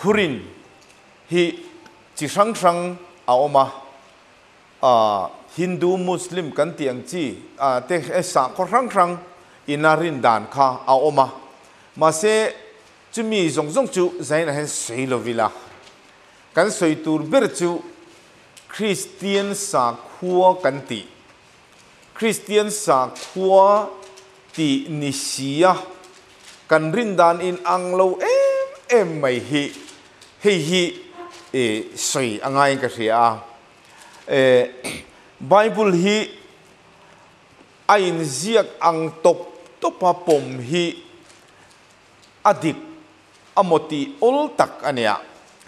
thurin hi, chi sang sang a oma a. Hindu muslim kan tiang chi, a, te sa ko sang sang inarin dan kha a oma ma se chu mi zong zong chu zain hen sei lo vila. Kan soi tur ber chu, christian sa khua kan ti. Christian sa khua ti ni sia. Kan rin dan in ang lo em em mai hi hi hi eh, e sei angai ka ria e eh, bible hi, ain ziak ang top topa pom hi, adik, amoti ol tak ania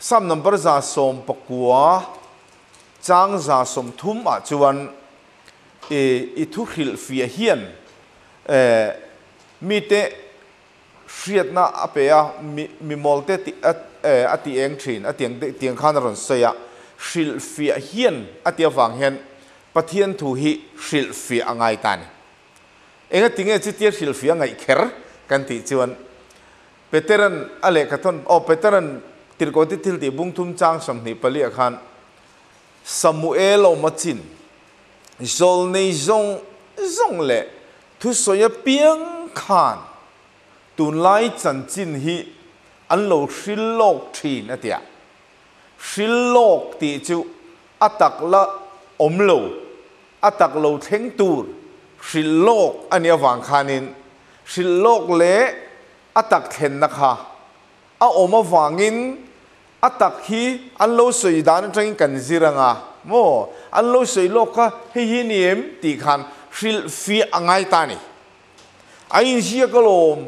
sam number za som pakua, chang za som thum a chuan e i thu khil fia hian. E mi te, hriat na apea mi mi molte ti Eh, ati eng thin, a tiang khan ron soya ah. hril fia hian atia wang hian, pathian thu hi shil fi angai tan enga tinge chi tia shil fi angai kher, kan ti chuan. Peteran ale kathon o, peteran tirko ti thil ti bung thum chang sam ni pali khan. Samuel o machin, zol nei zong zong le thu soya piang khan. Tun lai chan chin hi อันโลสิโลกทีนะเดียสิโลกตีจูอัตักละอมโลอัตักโลเทงตูรสิโลกอันนี้ฟังคานินสิโลกเละอัตักเทนนะคะอาอมาฟังอินอัตักฮีอันโลสุยดานจังกันจิรังอะโมอันโลสุยโลกก็เฮียนิมตีขันสิฟีอังไงตานี่ไอ้เชี่ยกลม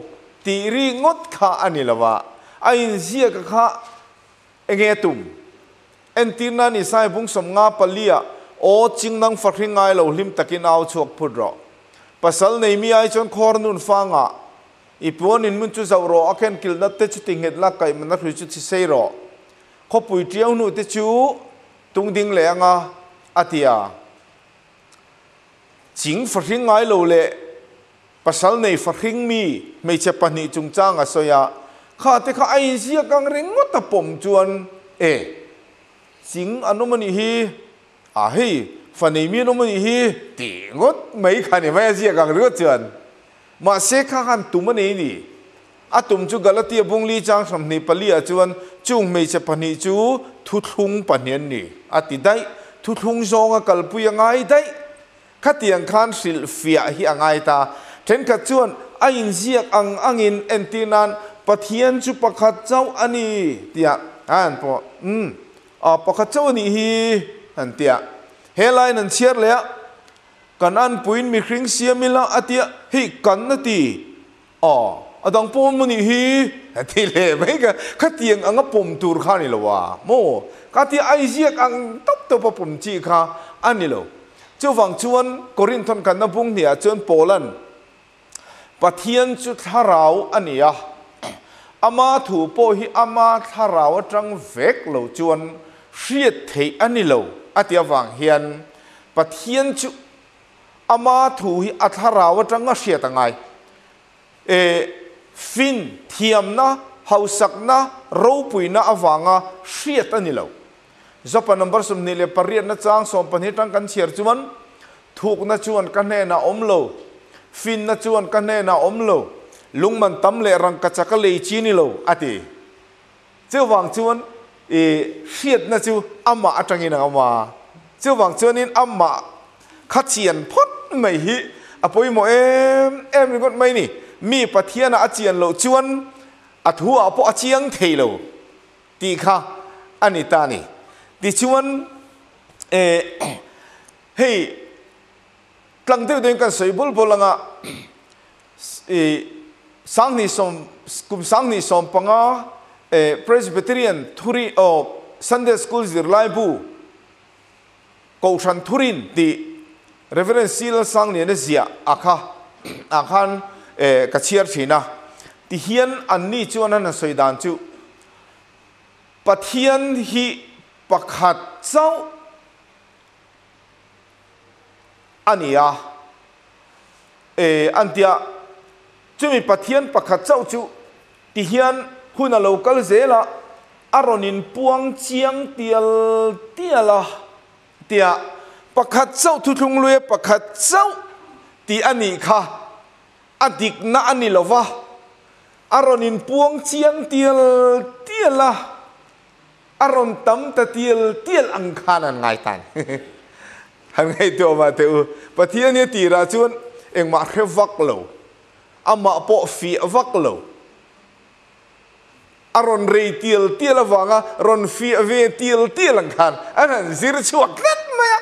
ตีรีงดค่ะอันนี้ละวะ ai zia ka kha, enge tum. En tina ni sai bung som nga palia o ching nang fakri ngai lo lim takin au chok phudro pasal nei mi ai chon khor nun fanga ipuan in mun chu zau ro, aken kil na te chuting het la kai man na hrui chu chi sei ro. Kho pui triau nu te chu, tung ding le anga, atia. Chính phát sinh ngay lâu lệ pasal nei phát sinh mi mấy chấp pani chung changa soya. ข้าแต่ข้าไอเสียกังเร่งงตะปมจวนเอสิงอนุมันิฮีอาฮีฟันนี้มีอนุมันิฮีตีงดไม่ขันไม่เสียกังเรือจวนมาเสกข้าหันตุมณีนี่อาตุมจุกัลตีบุงลีจังสำนีปลีอาจวนจุงไม่จะปนีจูทุทุงปนียนนี่อาติได้ทุทุงจองกัลปุยังไงได้ข้าเตียงขันสิลฟียฮียังไงตาเทนกัดจวนไอินเสียกังอังอินเอ็นตีนัน ปะเทียนจุปะขัดเจ้าอันนี้เตียอ่านปออืมอ่าปะขัดเจ้าอันนี้ฮีอันเตียเฮลไลนันเชียร์เลยกันอันปุ่นมีคริงเสียมิลาอัเตียฮีกันนาตีอ่ออดังปมมันนี่ฮีทีเล่ไม่ก็ขัดเตียงอังกปมตูร์ขานี่ละวะโมขัดที่ไอเสียอังตับตัวปมจีค่ะอันนี้ละเจ้าฟังชวนกรินทนกันนับพุงเนี่ยชวนโปแลนด์ปะเทียนจุดทาราวอันนี้อะ อามาถูโปฮิอามาทาราวจังเวกเหลาจวนเสียเทอันนี้เหลาอาเตียวังเฮียนปะเทียนจุอามาถูฮิอัทาราวจังเสียตังไงเอฟินเทียมนะเฮาสักนะรูปุยนะอวังอะเสียตันนี้เหลาจบนัมเบอร์สมนิเลปเรียนนะจังสมปนิตังกันเชียร์จวนถูกนะจวนกันแน่นะอมโลฟินนะจวนกันแน่นะอมโล ลุงมันตำเลรังกัจักเลยจีนิโลอะติเจ้าวังชวนเอเฮียดนะจูอามาจังอินอามาเจ้าวังชวนนินอามาขัดเชียนพดไม่ฮิอปอยโมเอ็มเอ็มนี่ก็ไม่นี่มีปะเทียนอาเจียนโลชวนอัทัวอปอเจียงเทโลตีค่ะอันนี้ตานี่ตีชวนเอเฮ้ยกลังเดินกันสวยบุลบุลังอะ sang ni som kum sang ni som panga e presbyterian thuri o sunday school zir lai bu. Ko than thurin ti reverend sil sang ni ne zia, akha, akhan e ka chiar thina ti hian an ni chuan an soidan chu. Pathian hi pakhat chau ania e antia chumi pathian pakhat chau chu. Ti hian huna local zela. Aronin puang chiang tial tiala. Tia, pakhat chau thu thung lue, pakhat chau. Ti ani kha. Adik na ani lova aronin puang chiang tial tiala. Aron tam ta tial tial ang khanan ngai tan. Hằng ngày to mà te bắt thiên như ti ra chuan em mặc khép vak lâu ama po fi vak lo. Aron rei tiel tiel awanga ron fi ve tiel tiel ang khan. Anan zir chuak rat maya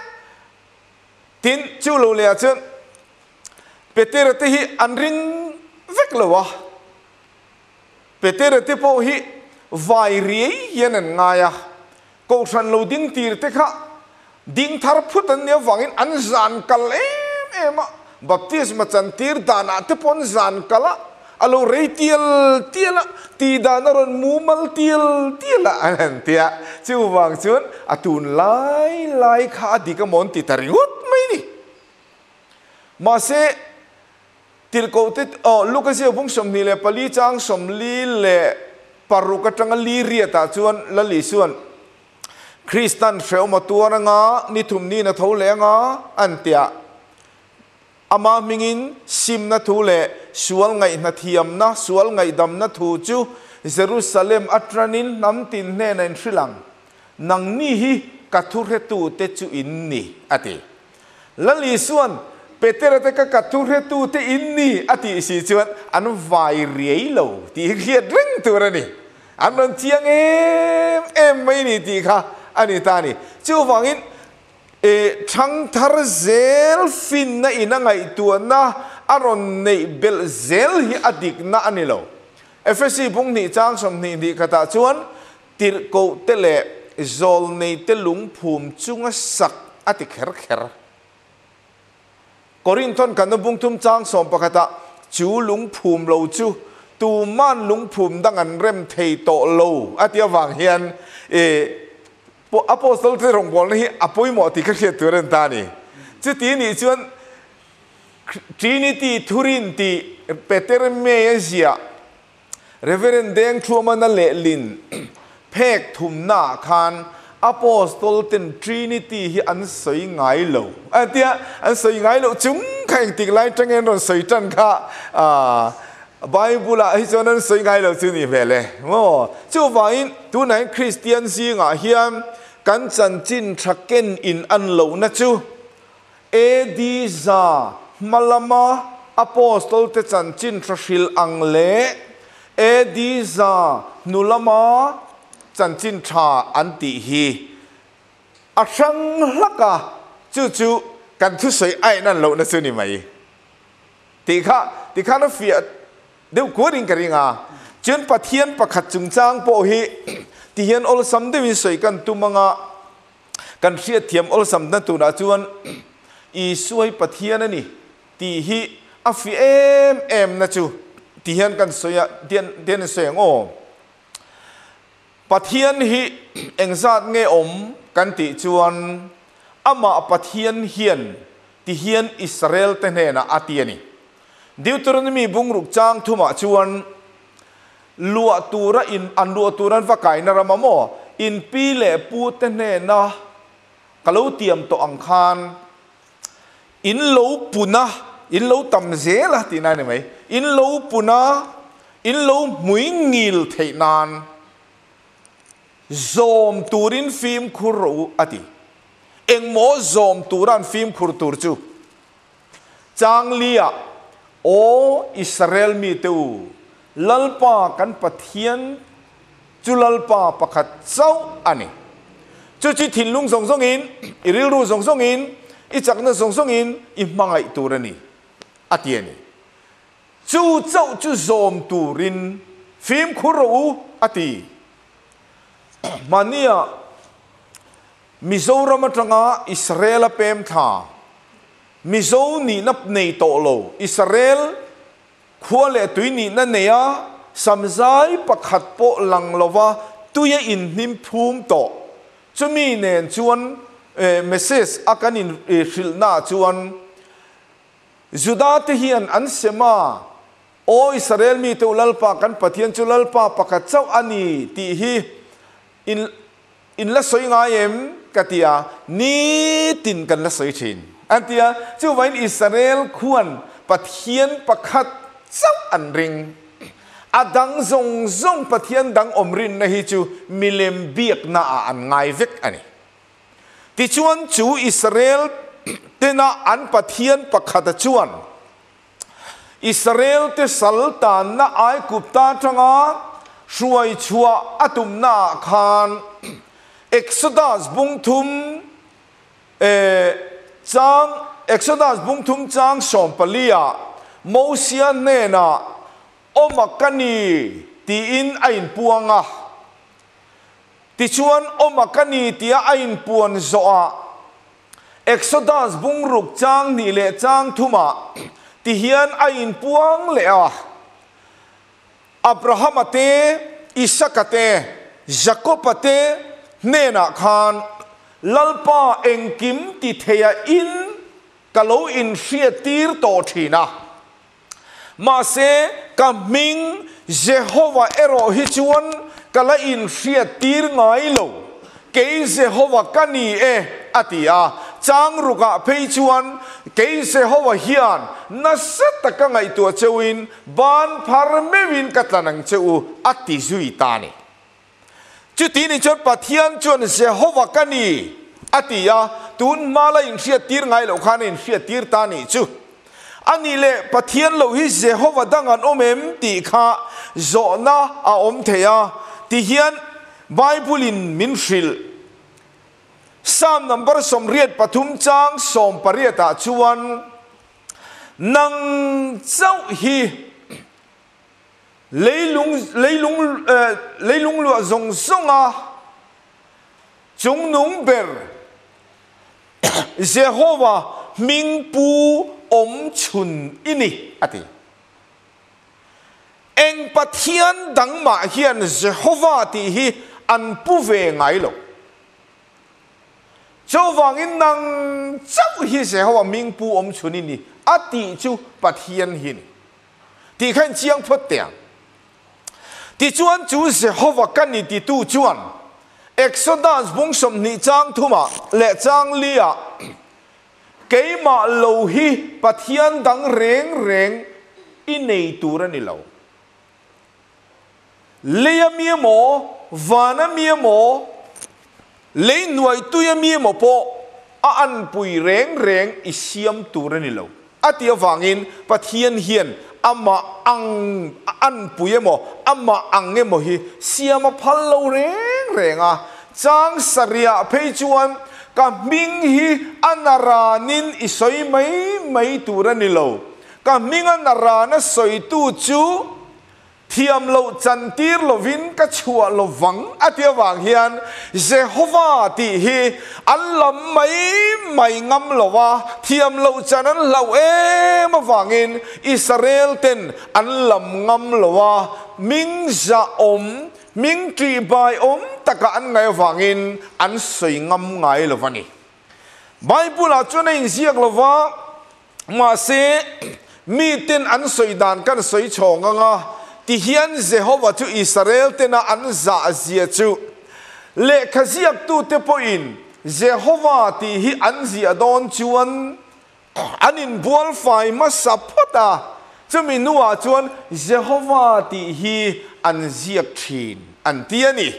tin chu lo le chen peter te hi anrin vek lo wa peter te po hi vai ri yen an nga ya ko san lo ding tir te kha. Ding thar phut an ne wangin an zan kal em em baptisma chan tir dana te pon zan kala alo rei tiel tiel ti da na ron mu mal tiel tiel anan tia chu wang chun atun lai lai kha di ka mon ti taringut mai ni ma se til ko te o lukas ye bung som ni le pali chang som li le paru ka tang li ria ta chuan la li suan kristan freu ma tu nga ni thum ni na tho le nga an tia ama mingin sim na thu le sual ngai na thiam na, sual ngai dam na thu chu Jerusalem atranin nam tin ne na in Srilang nang ni hi kathur he tu te chu in ni, ati. Lali suan, Peter te ka kathur he tu te in ni, ati si chuan an vai riei lo. Ti khiat ring tu ra ni. An non chiang em em mai ni ti kha. Ani ta ni. Chu wangin เอทั้งทารเซลฟินนะอินังไงตัวนะอารอนในเบลเซลฮิอดิกนะอันนี้เราเอฟซีบุงนี่จ้างสมนี่ดีกตาชวนติรโกเตเลโซลในเตลุงภูมิจุงสักอติเขรเขรกอรินทนกันนบุงทุมจ้างสมปกตะจูลุงภูมิเราจูตูม่านลุงภูมิดังอันเริ่มเทโตโลอติวางเฮียนเอ po apostol te rong bol ni apoi mo ti ka khia turen ta ni chu ti ni chuan trinity thurin ti peter mesia reverend deng thuma na le lin phek thum na khan, apostol ten trinity hi an soi ngai lo atia à, an soi ngai lo chung khai ti lai tang en ron soi tan kha. A Bible hi chonan soi ngai lo chu ni vele mo chu vain tu nai christian si nga hian kan chan chin thaken in an lo na chu. E di za malama, Apostle te chan chin thashil ang le. E di za nulama chan chin tha an ti hi. A sang laka chu chu kan thu sei ai nan lo na chu ni mai. Ti kha ti kha na fia deu ko ring ka ringa. Chen pathian pakhat chung chang po hi. Ti hian ol sam de win soi kan tu manga kan ria thiam ol sam na tu na chuan i suai pathian ani ti hi a fi em em na chu ti hian kan soya dian dian soi ngo pathian hi engzat nge om kan ti chuan ama pathian hian ti hian israel te ne na atiani deuteronomy bungruk chang thuma chuan ลัวตัวระอินอันลัวตัวนั้นฟักไก่นารมมออินปีเลปูเตเนนะกะลูเตรียมตัวอังคารอินโลปุนะอินโลตำเจละทีนั่นไหมอินโลปุนะอินโลมุยงิลเทนาน zoom turin film kuru ati eng mo zoom turan ล์มครูทุรจุจางเลียโออิสราเอลมี teu lalpa kan pathian chu lalpa pakhat chau ani chu chi thin lung song song in iril ru song song in i chak na song song in i mangai turani atiani chu chau chu zom turin phim khuru ati mania mizoram atanga israel pem tha mizo ni nap nei to lo israel ขัวเลตุยนี่นั่นเนี่ยสัมไซประคัดโปลังลว่าตุยอินนิมพูมโตจะมีเนนชวนเอเมสเซสอาการอินเอชิลนาชวนจุดาที่เห็นอันเสมาโออิสราเอลมีตัวลลปากันปะเทียนจุลลปาประคัดเจ้าอันนี้ที่ฮีอินอินละสวยงามกติยานี่ตินกันละสวยชินอันเดียจู่วันอิสราเอลควรปะเทียนประคัด sau an ring adang à, zong zong pathian dang omrin na hi chu milem biak na à a an ngai vek ani ti chuan chu israel tena an pathian pakhat chuan. Israel te saltan na ai kupta tanga shuai chua à atum na khan. Exodus bung thum e chang, exodus bung mô chang nè nà ô mà na omakani tì in ain à tì chuan omakani, tia ain puan zo a exodus bung ruk chang ni le chang thuma. Ti hian ain puang le a abraham ate isaac ate jacob ate nena khan. Lalpa engkim ti theya in kalo in sia tir to thina mà sẽ cả mình Jehovah ero hi chuan kala in phía tir ngay lâu cái Jehovah kani e atia chang ruka phei chuan cái Jehovah hian, na sat ka ngai tu chewin, ban phar mewin katlanang cheu, ati zui tani chu ti ni chot pathian chuan Jehovah kani atia tun mala in phía tir ngay lâu khan in hria tir tani chu. อันนี้แหละปะเทียนเราฮิเจโฮวาดังอันอมเอ็มตีข้าโจนาอาอมเทียตีเฮียนไบบุลินมินฟิลสามนับร์สมเรียดปฐุมจางสมปริยตาชวนนังเจ้าฮีเลยลุงเลยลุงเอ่อเลยลุงหลวงทรงทรงอะจงนุ่งเบรเจโฮวามิงปู chun ini ati à eng pathian dang ma hian Jehovah ti hi an pu ve ngai lo châu vàng in năng châu hi Jehovah ming pu om chun ini ati à chu pathian hin ti khan chiang phot tiang ti chuan chu Jehovah kan ni ti tu chuan. Exodus bung som ni chang thuma le chang lia cái mà lâu hi pathian dang rèn rèn in này tu ra ni lấy miếng mia và nó mía mo lấy nuôi tuya mía mo po, a rèn rèn reng reng tu ra ni vàng in phát hiện hiện ama ang an puye mo, ama ang mo hi siama phallo reng reng a. Chang saria phei chuan ka ming hi anara nin isoi mai mai tura ni lo ka ming anara na soi tu chu thiam lo chan tir lo vin ka chua lo wang atia wang hian jehovah ti hi allam mai mai ngam lo wa thiam lo chan an lo e ma wangin israel ten an lam ngam lo wa ming za om ming tri bai anh ngay vàng in anh an ngâm ngay là vậy bài bible là cho nên riêng là vợ, mà sẽ mi ten anh soi đàn kan soi chồng nga ti hian jehovah tu israel tena an za zia chu le khaziak tu tế po in jehovah thì hi anh zia don chuan anin bual fai ma sapota chumi nuwa chuan jehovah ti hi an ziak thin an tia ni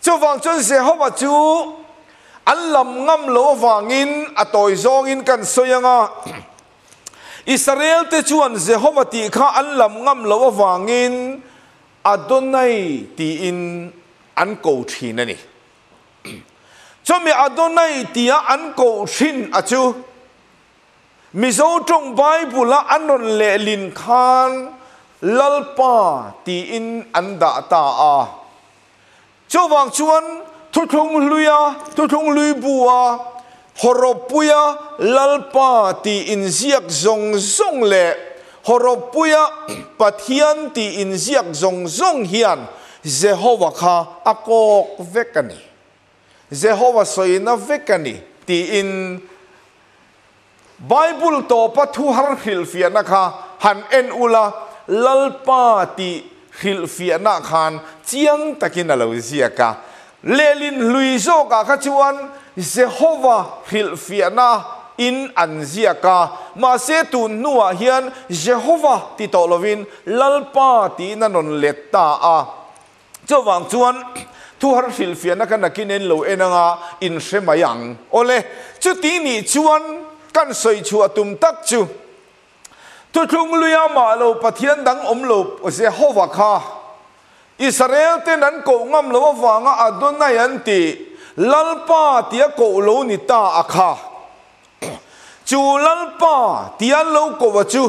chu wang chuan jehovah chu an lam ngam lo wangin a toy do in kan soyanga Israel te chuan Jehovah ti kha an lam ngam lo wangin Adonai ti in an ko thin ani chomi Adonai tia an ko thin achu mizo trong Bible an non le lin khan lalpa ti in an da ta a. Cho wang chuan thu thung luya thu thung lui bua horopuya lalpa ti in ziak zong zong le. Horopuya pathian ti in ziak zong zong hian. Jehovah kha akok vekani. Jehovah soina vekani ti in Bible to pathu har hil fiana kha, han en ula lalpa ti hil fiana khan, chiang takin alo ziaka lelin lui zo ka kha chuan, Jehovah hil fiana in an zia ka. Ma se tu nuwa hian, Jehovah ti to lovin lalpa ti na non letta a. Chawang chuan, thu har hil fiana kan nakin en lo enanga in hremayang ole, chu ti ni chuan kan soi chu atum tak chu tu thung luya ma lo pathian dang om lo Jehovah kha Israel te nan ko ngam lo wanga adonai an ti lalpa tia ko lo ni ta akha chu lalpa tia lo ko wa chu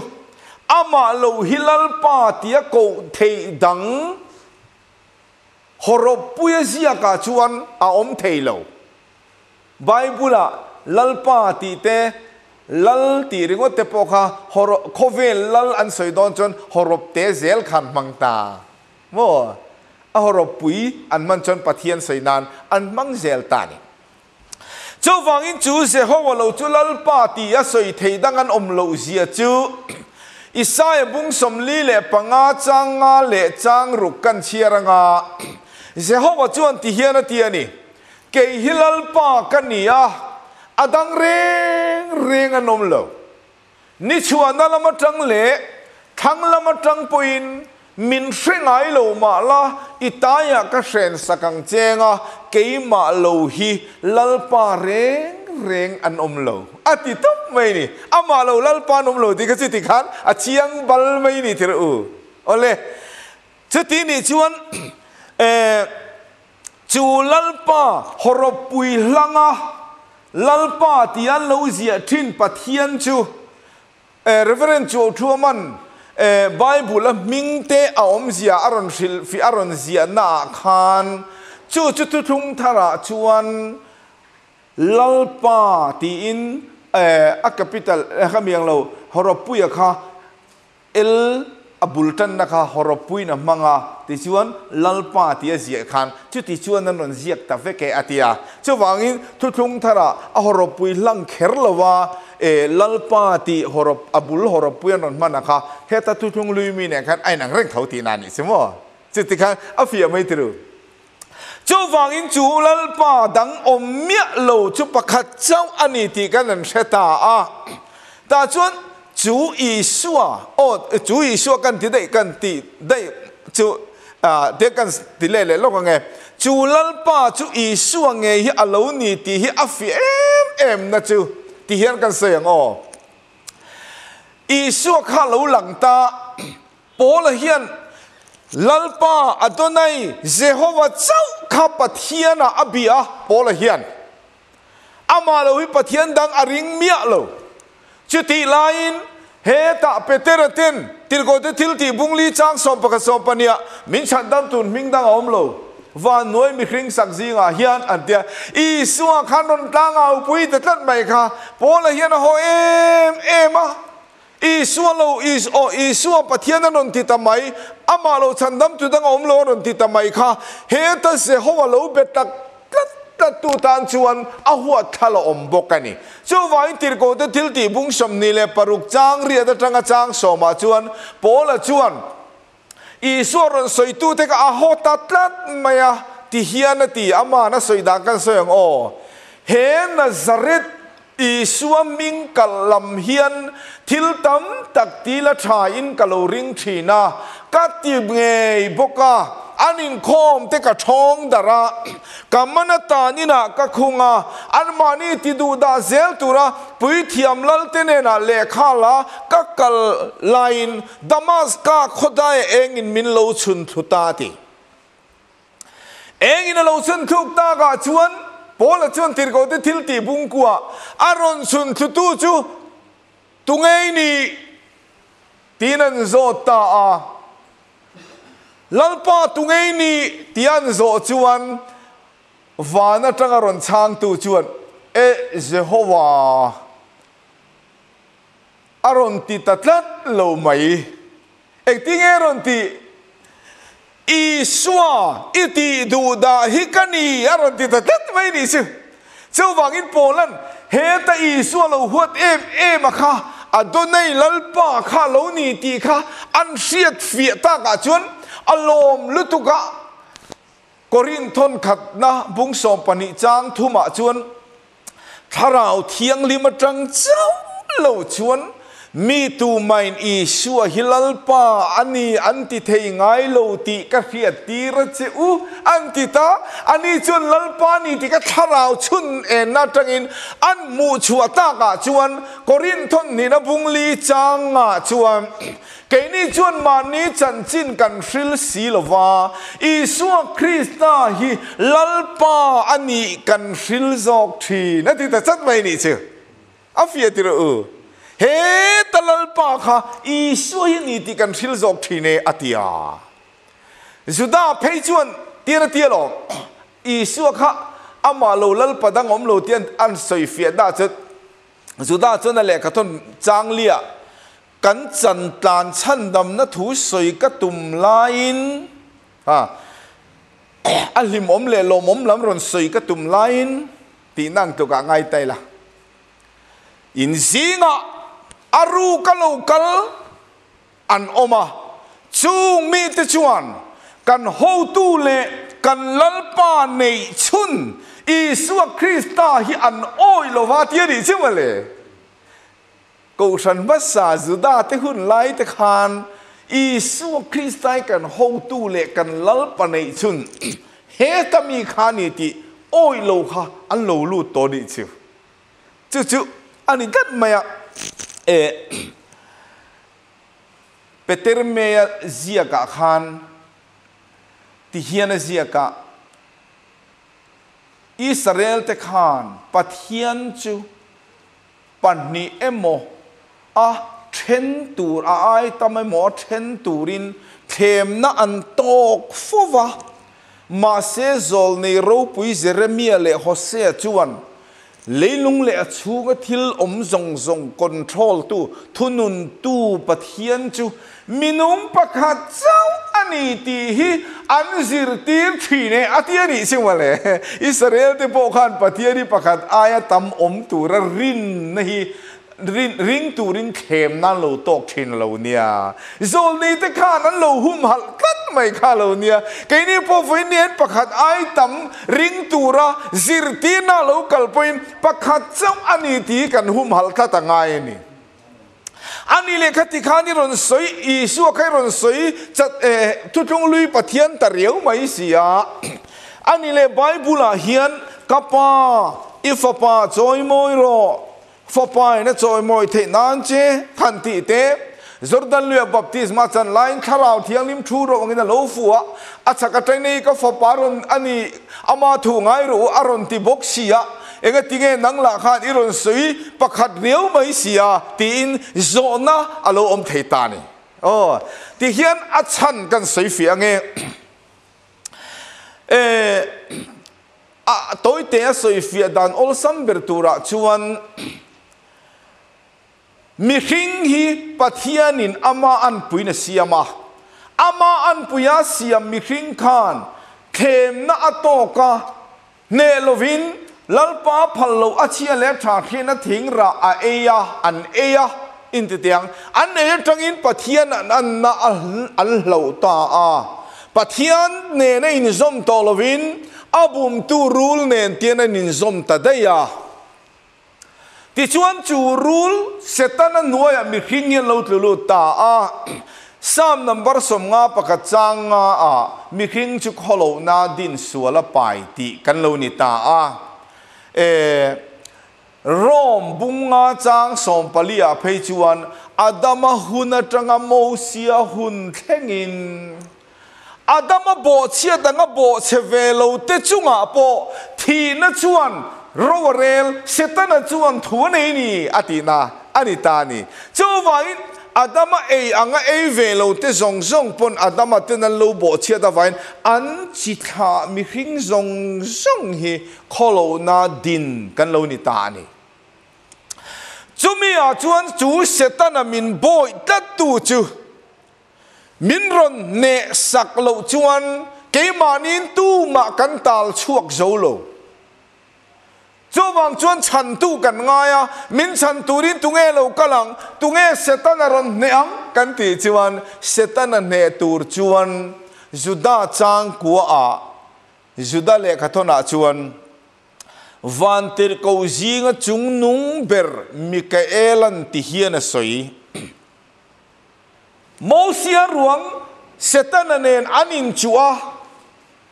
ama lo hilalpa tia ko thei dang horop puya zia ka chuan a om thei lo bible lalpa ti te lal ti ringo te po kha, horo khovel lal an soi don chon horop te zel khan mangta mo, a horo pui an man chon pathian soi nan, an mang zel ta ni. Chu wang in chu se ho wa lo chu lal pa ti a soi thei dang an om lo zia chu. Isai bung som li le panga chang nga le chang ruk kan chiaranga Jehovah chuan ti hian a ti ani ke hilal pa อดังเรียงเรียงอนมเลวนี่ชวนนั่นละมาจังเละทั้งละมาจังปุยนมินเสียงไอโลมาละอิตายาก็เซนสักังเจงอะเกี่ยมาโลฮีลัลปาเร่งเร่งอันอมโลอาทิตย์ตบไม่นี่อามาโลลัลปานอมโลที่กสิติขันอาเชียงบาลไม่นี่ที่รู้โอเล่ชุดที่นี่ชวนเอ่อจูลัลปาฮรบปุยลังอะ lalpa ti an lo zia thin pathian chu eh reverend chu thuaman eh, Bible ming te a om zia aron shil fi aron zia na khan. Chu chu tu thung thara chuan lalpa ti in eh, a capital eh, khamiang lo horopuya kha el abultan na kha horopui na manga. Ti chuan lalpa ti a zia khan. Chu ti chuan nan ron ziak ta ve ke atia. Chu wangin thuthung thara a horopui lang kher lawa e lalpa ti horop, abul horopui puyan on mana kha heta tu thung lui mi ne khan ai nang reng thau ti na ni simo? Chu ti khan, a fia mai tru chu wangin chu lalpa dang om mia lo. Chu pakhat chau ani ti kan an heta a. Ta chuan chú ý xua ô chú ý xua kan ti dei kan ti dei chú à te kan ti le le lo nghe chú lalpa chú ý xua nghe hi alo ni ti hi a fi em em na chú. Ti hian kan se ang o isu kha lo lang ta. he ta petera tin. Tilgo de tilti bungli chang som pa som pa nia. Min chan dam tun ming dang om lo. Wa noi mi khring sak zi nga hian an tia. I suwa khan ron tang au pui ta tat mai kha. Po la hian ho em em a. I suwa lo is o i suwa pa thian non ti ta mai. Ama lo chan dam tu dang om lo ron ti ta mai kha. He ta se ho lo bet hi ta om ti tu tan chuan a thala om bokani chu tir ko te ti bung som ni le paruk chang ria da tanga chang so ma chuan pola chuan Isor soi tu te ka aho tatlat maya ti hian ti ama na soi da kan soyang o he nazaret isua ming kalam hian thil tam tak ti la tha in kaloring thina ka ti nge boka anin khom te ka thong dara. Kamana ta ni na ka khunga. An mani ti du da zel tura. Pui thiam lal te ne na le kha la ka kal line damas ka khodai eng in min lo chun thuta ti. Eng in lo chun thuk ta ga chuan. Pola chuan tir go te thil ti bung kwa aron chun thu tu chu. Tungei ni. Tinan zo ta a. lalpa tungei ni tian zo chuan vana tanga ron chang tu chuan. E Jehovah, aron ti tatlat lo mai. Ek ting e aron ti iswa iti du da hikani aron ti tatlat mai ni chu chu wangin polan he ta iswa lo huat em em kha. Adonai lalpa kha lo ni ti kha, an siat fiat ta ka chuan. อารมณ์ลุตุกะกรินทนขัดนะบุงสอมปนิจางทุมาชวนทาราวเทียงลิมจังเจ้าเหล่าชวน มีตูไม่อีชัวฮิลลปาอันนี้อันติเทงไงโลตีกะเฟียตีรัชอูอันติตาอันนี้ชวนลลปานี่ติกะทาราวชุนเอ็นนาจังอินอันมูชัวตากะชวนกรินทนนี่นะบุงลีจางอะชวนเกนี้ชวนมานี้จันจินกันฟิลสีลวาอีชัวคริสตาฮิลลปาอันนี้กันฟิลจอกทีนั่นที่แต่จัดไม่นี่เชื่ออาเฟติระออ he talal pa kha i hi ni ti kan thil zok thine atia. Juda phei chuan tira tia lo. Isu kha, ama lo lal padang om lo tian an soi fia da chet juda chuan le ka thon chang lia. Kan chan tan chan dam na thu soi ka tum lain. Ha. A lim om le lo mom lam ron soi ka tum lain. Ti nang to ka ngai tai la in zinga aru kalokal an oma. Chung mi te chuan. Kan ho tu le, kan lalpa nei chun. Isua Krista hi an oi lo va tia ri chứ mà ko câu ba sa zu da te hun lai te khan. Isua Krista kan ho tu le, kan lalpa nei chun. He ta mi khani ti oi lo kha an lo lu to đi chứ chứ chứ anh gắt mày e peter me zia ka khan, ti hian zia ka Israel te khan pathian chu panni emo, a then tur a ai tam mo then turin them na an tok fova ma se zol nei ro pui Jeremia le Hosea chuan. Leilung le chu ga thil om zong zong control tu thunun tu pathian chu minung pakhat chau ani ti hi an zir tir thine atiani singwale israel te po khan pathiani pakhat aya tam om tu ra rin nahi rin ring tu ring khem nan lo tok thin lo nia. Zol ni te kha nan lo hum hal kat mai kha lo nia. Ke ni po foi nien pakhat ai tam ring tu ra zir ti na lo kal poin. Pakhat chau ani ti kan hum hal kha ta ngai ni. Ani le khati khani ron soi, isu khai ron soi, chat eh, e tu tung lui pathian ta reu mai sia. Ani le bible hian kapa ifapa choi moi ro phô pai na choi moi the nan che than ti te Jordan lua baptisma chan line tharau thiang lim thu ro ngin lo fu a acha ka tai nei ka pho paron ani ama thu ngai ru aron ti bok sia ega tinge nang la khan iron sui pakhat riau mai sia tin zona alo om thei ta ni. Oh ti hian a chan kan suy fi ange e a tôi thấy sui fi dan ol sam bertura chuan mihring hi pathianin ama an puina siama ama an puya siam mihring khan. Them na atoka ne lovin lalpa phallo achia le tha khena thingra a eya an eya in ti tiang. An eya tangin pathian an an na al lo ta a. Pathian ne ne in zom to lovin, abum tu rul ne tian in zom ta daya ti chuan chu rule setan an nuaya mi khingin lo tlu ta a sam number som nga pakat chang nga a mi khing chu kholo na din suala pai ti kan lo ni ta a e rom bunga chang som palia phei chuan adama huna tanga mo sia hun thengin adama bo chia danga bo che velo te chunga po thi na chuan ro rel setana chuan thu nei ni atina anita ni chu vain adama e anga e ve lo te zong zong pon, adama te nan lo bo chia da vain. An chi tha mi hring zong zong hi, kholo na din, kan lo ni ta ni. Chumi a chuan chu setana min boy tat tu chu. Min ron ne sak lo chuan, ke manin tu ma kan tal chuak zo lo cho vang chuan chan tu kan ngaya min chan turin tunge lo kalang tunge setan ron ne ang kan ti chuan setan ne tur chuan juda chang kwa a juda le khathona chuan van tir ko zinga chung nung ber mikaelan ti hian soi mosia ruang setan nen anin chua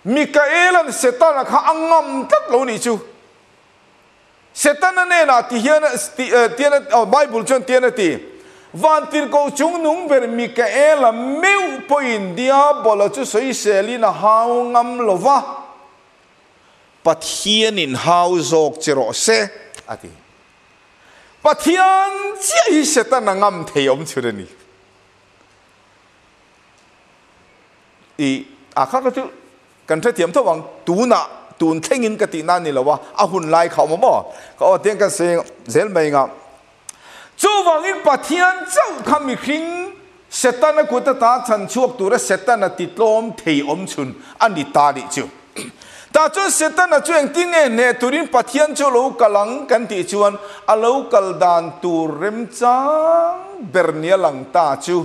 mikaelan setan kha angam tak lo ni chu setan nen a ti hian tian e, bible chon tian e ti. Van tir ko chung nung ber mikaela meu, po india bola chu soi selina hau ngam lova pathian in hau zok chero se ati pat hian chi hi setan na ngam thei om churani i akha ka chu kan tha tiam thawang tu na ตูนเทงินกตินานี่ละวะอาหุ่นลายเขามาบ่ก็เตียงกันเสียงเซลไม่งาจู่วังอินปัทยันเจ้าคำมิคิงเซตันะกุตตาชันชวกตัวเรสตันติดลมเทีอมชุนอันดีตาดิจูตาจนเซตันจู้จวงติ้งเนตุรินปัทยันจูโลูกลังกันติจวนอาลูกกลดานตูริมจังเบรเนียลังตาจู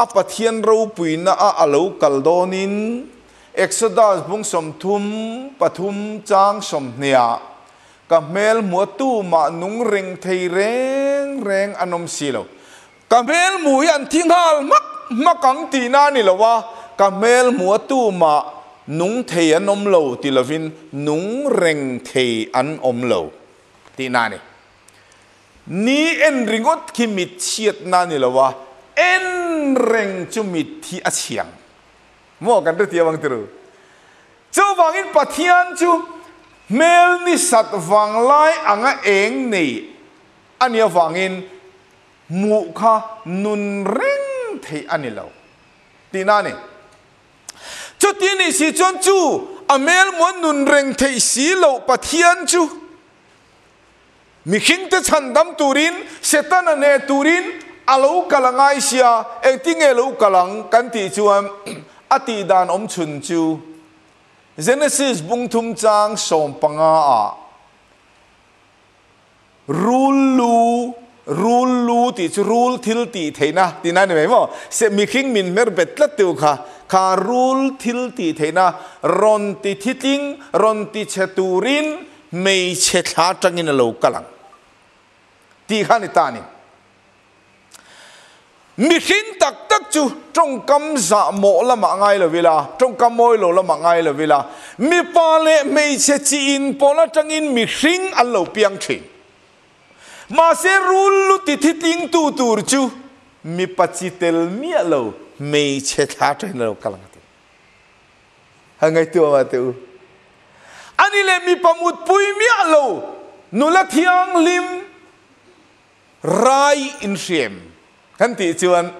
อาปัทยันรูปุยนะอาลูกลดนิน เอ็กซ์ดาสบุงสมทุมปทุมจางสมเนียกับเมลหมัวตู้มาหนุงเร่งไทยเร่งเร่งอนมสีเลากับเมลหมูยันทิ้งหาลมักมักกังตีนานี่ละวะกับเมลหมัวตู้มาหนุงเทียนอมเหลวตีละวินหนุงเร่งเทยอันอมเหลวตีนานี่นี่เอ็นริงอดคิมิดเชียดนานี่ละวะเอ็นเร่งจุมิดที่อาเชียง mo, kan te wang tru chu wangin pathian chu mel ni sat wang lai anga eng nei. Ania wangin mu kha nun reng thei ani lo ti na ni. Cho tiên ni si chọn chu amel muốn nun reng thì xí lâu bà thiên chu. Mi khinh te chan dam turin, setan ane turin alo kalangai sia, eng ting elo kalang kan ti อติดานอมชุนจูเจเนซิสบุงทุมจางสมปังอารูลูรูลูติชรูลทิลตีเทนะตีนั่นไหมว่าเซมิคิงมินเมรเบตละติวค่ะคารูลทิลตีเทนะรอนติทิติงรอนติเชตูรินไม่เชตาจังอินโลกลังตีขานิตานี่ mi khinh tak tak chu, trong cam dạ mộ là mà ngay là vì là, trong cam môi lộ là mà ngay là vì là, mi pa lệ mei che chi in po la tangin mi khinh an lo piang thin mà sẽ rul ti thi ting tu tur chu, mi tel mi lo me che tha tre lo kalang ti hangai tu ma tu ani le mi pamut pui mi lo nu la thiang lim rai in shem kan ti chuan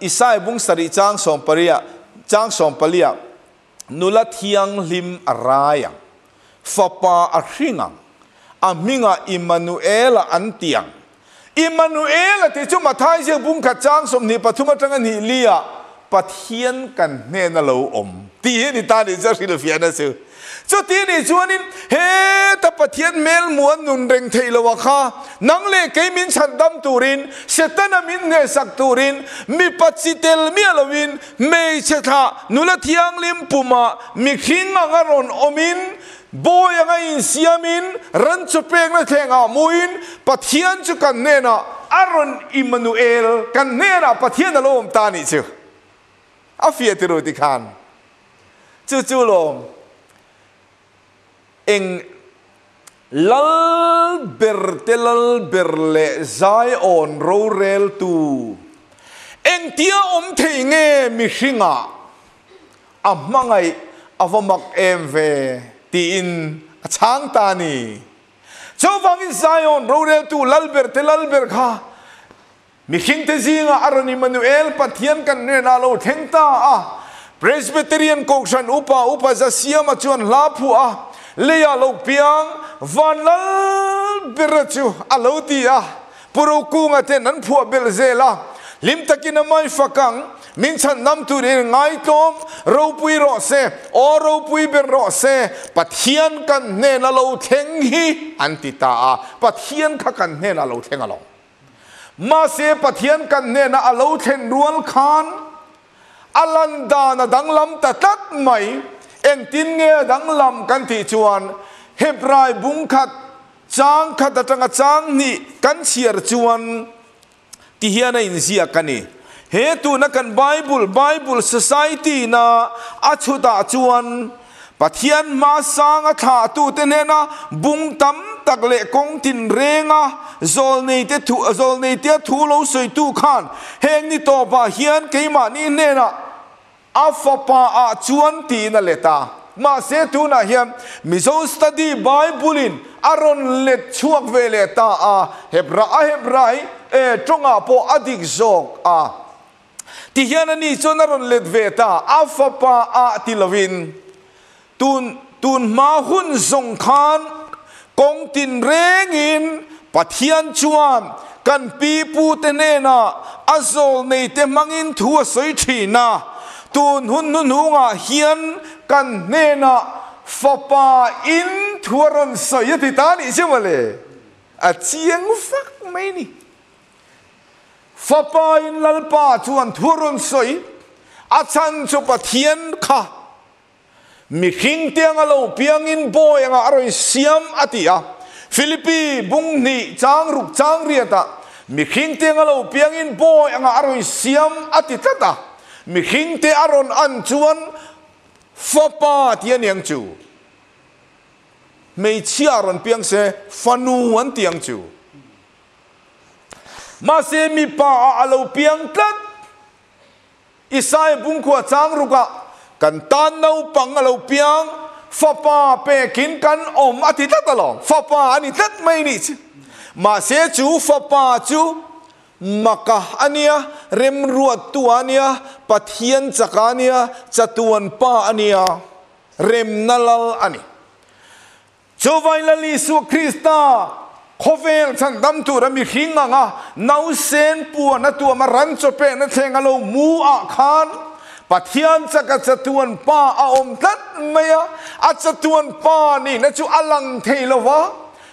isai bung sari chang som paria chang som palia nu la thiang lim araya fapa a hringang aminga Immanuel antiang Immanuel ti chu mathai se bung kha chang som ni pathuma tanga ni lia pathian kan ne na lo om ti ni ta ni สตีนี่ชวนินเฮตะปะเทียนเมลมวนนุนเร่งเทลวะคานังเลเกมินฉันดำตูรินเสตนามินเนสักตูรินมีปัจจิเตลมียลวินเมเชทานุลเทียงลิมปุมามีขิงอังรอนอมินโบยังไงเสียมินรันจุเปงนะเทงอามุินปะเทียนจุกันเนนะอารอนอิมานูเอลกันเนนะปะเทียนอารมณ์ตานิจิอาเฟีอติโรติคานจู่ๆลม te lal ber le zai on ro rel tu. Eng tia om thei nge mi hringa. A mangai avamak em ve tin a chang ta ni. Cho in zion ro re tu lalber te lalber kha. Mi khing te zinga arani manuel pathian kan ne na lo theng ta a. Presbyterian kokshan upa upa za chuan la phu a leya lo piang van lal ber chu a lo ti a puro kunga te nan phu bel zela lim takin mai fakang min chan nam tu re ngai tom ro pui ro se o ro pui ber ro se pathian kan ne na lo theng hi antita a pathian kha kan ne na lo theng alo ma se pathian kan ne na alo then rual khan alanda na danglam ta tat mai เองตินเงดังลำกันที่ชวนเฮบรายบุงขัดจางขัดจังจางนี่กันเสียร์ชวนที่เฮียในเสียกันนี่เฮตุนักันไบเบิลไบเบิลสังสัยคมน่ะอัจชุตาชวนปัทยันมาสางอถาตูเตเนนะบุงตั้มตักเละกงตินเรงะโซลในเตทูโซลในเตทูโลสวยตูขานเฮงนี่ต่อไปเฮียนเกี่ยมานี่เนนะ pa a chuan ti na leta ma se tu na hiam, mi zo study bible in aron le chuak ve le ta a. Hebra a hebrai e tonga po adik zok a. Ti hian ani chon aron let ve ta. A pa a ti lovin. Tun tun ma hun zong khan, kong tin reng in, pathian chuan, kan pi pu te ne na, azol nei te mangin thua soi thina tun hun nun hunga hian kan ne na fapa in thuaron soi ti ta ni male a chiang fak mai ni. Fapa in lalpa chuan thuaron soi a chan chu pathian kha. Mi khing tiang alo piang in boy anga aroi siam atia Philippi bung ni chang ruk chang riata mi khing tiang alo piang in boy anga aroi siam ati tata mi khing te aron an chuan fapa tian yang chu. Mei chia ron piang se fanu an tiang chu. Ma se mi pa alo piang tat isai bung kwa chang ruka. Kan tan nau pang alo piang fa pa pe kin kan om ati ta ta long fa pa ani tat mai ni ma se chu fa pa chu maka ania rem ruat tu ania pathian chakania chatuan pa ania rem nalal ani chu vai la li su krista khovel chan dam tu ra mi hinga nga nau sen pu na tu ma ran cho pe na thengalo mu a khan pathian chaka chatuan pa a om tat maya a chatuan pa ni na chu alang thei lova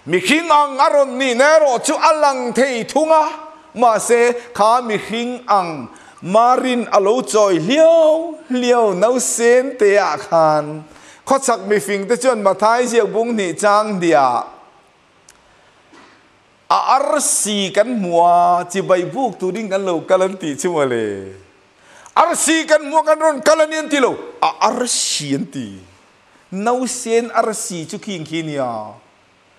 mi khing ang aron ni nero chu alang thei thunga มาเซขามีหิงอังมารินอโลจอยเลี้ยวเลี้ยวนาเซนเตะคานข้อสักมีฟิงแต่จนมาท้ายเสียบุ้งนี่จางเดียอารสีกันมัวจีใบบุกตูดิ้งกันเลวกาลันตีชิมเลย RC kan mua ลัน ron kalan yang tilo. RC yang ti. Nau sen RC cukin kini ya.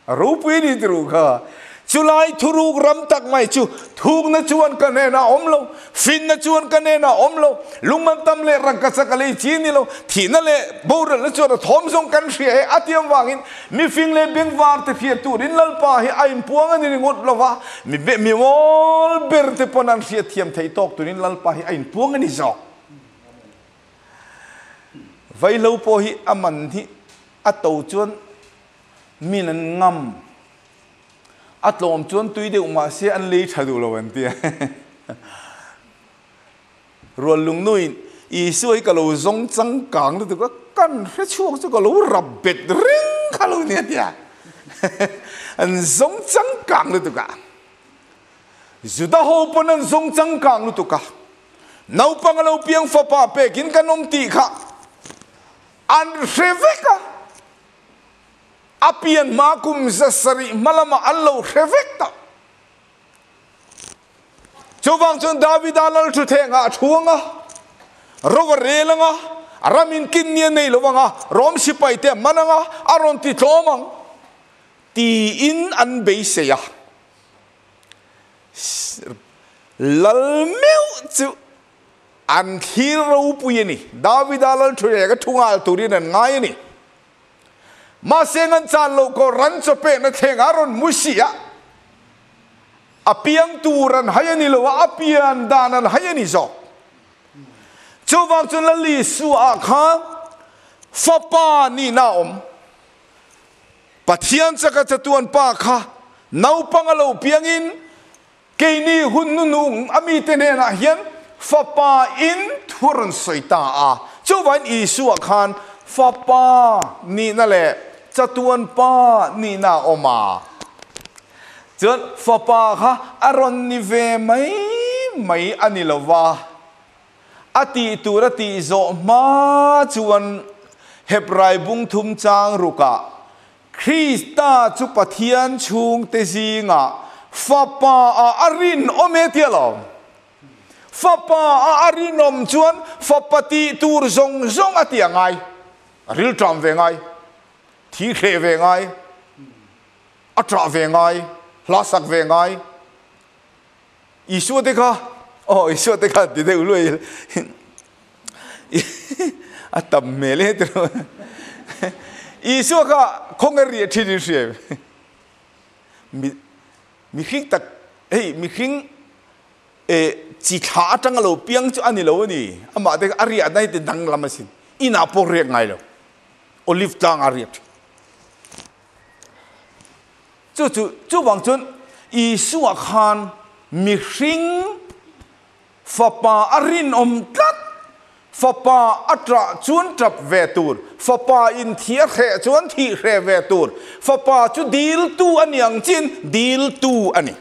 Rupa ini teru ka. Tru lai thu ru ram tak mai chu, thuk na chuan ka ne na omlo fin na chuan ka ne na omlo lungman tam le rang ka sakale chi ni lo, thi na le bor na chuan thom song kan hri e atiam wangin mi fing le beng war te phia tu rin lal pa hi ain puang ani ngot lo wa, mi be, mi mol ber te ponan hria thiam thei tok tu rin lal pa hi ain puang ani zo. Vai lo po hi aman hi atau chuan, min an ngam. อัตลมจนตุยเดียวมาเสียอันลีชาดูละวันเตียรวนลุงนุ่ยอีสวยกะโลซงจังกังแล้วก็กันแค่ช่วงจะกะโลรับเบ็ดริงคาลูเนี่ยเตียอันซงจังกังแล้วก็จุดหัวปนันซงจังกังแล้วก็นาปังเราเพียงฟ้าป่าเป็กินกันนมตีค่ะอันเรเวกา apian makum zasari malama allo revekta chowang chon david alal thu thenga thuanga rowa relanga aramin kinnia nei lowanga rom sipai te mananga, aron ti thomang. Ti in an be se ya. Lal meu chu an hero puyeni david alal thu ga thungal turin an ngai ni. มาเสียงอันจานโลกรันสเปนเทงอารอนมุสียะอภิยังตูรันหายนิโลว่อภิยันดานันหายนิจอกจูวังจุลลีสุอาคาฟปานีนาอมปะเทียนสกัดจตวนปาคานาปังโลเพียงอินเกนีหุนนุนุงอมีเตเนนะเฮียนฟปาอินทุรนสอยตาอาจูวันอีสุอาคานฟปานีนั่นแหละ จะตวนป้านี่นาออกมาจนฟ้าป้าค่ะอารมณ์นิเวไม่ไม่อันนี้ละว่าอติตุรติโจมาชวนเฮบไรบุงทุมจางรุกะคริสตาจุปเทียนชุงเตจิงะฟ้าป้าอารินอเมติแลอมฟป้าอารินอมชวนฟปติตูรจงจงอติยังไงริลจำเวงไง thí khệ về ngay ở trọ về ngay lo sạc về ngay ý xua thế cơ ồ ý xua thế cơ thì đều lùi. À tầm mê lên thế rồi ý xua cơ không nghe rìa thì đi xuyên mi mi khinh tật. Ấy mi khinh, ê, chỉ thả trăng lầu biếng cho anh lâu nè à, mà thế cái ariat này thì đăng làm gì ina po riêng ngay rồi olive tang à, ariat ari chu chu chu wang chun i su khan, mi hring fa pa arin om tat fa pa atra chuan trap ve tur fa pa in thia khe chuan thi khe ve tur fa pa chu dil tu aniang chin dil tu ani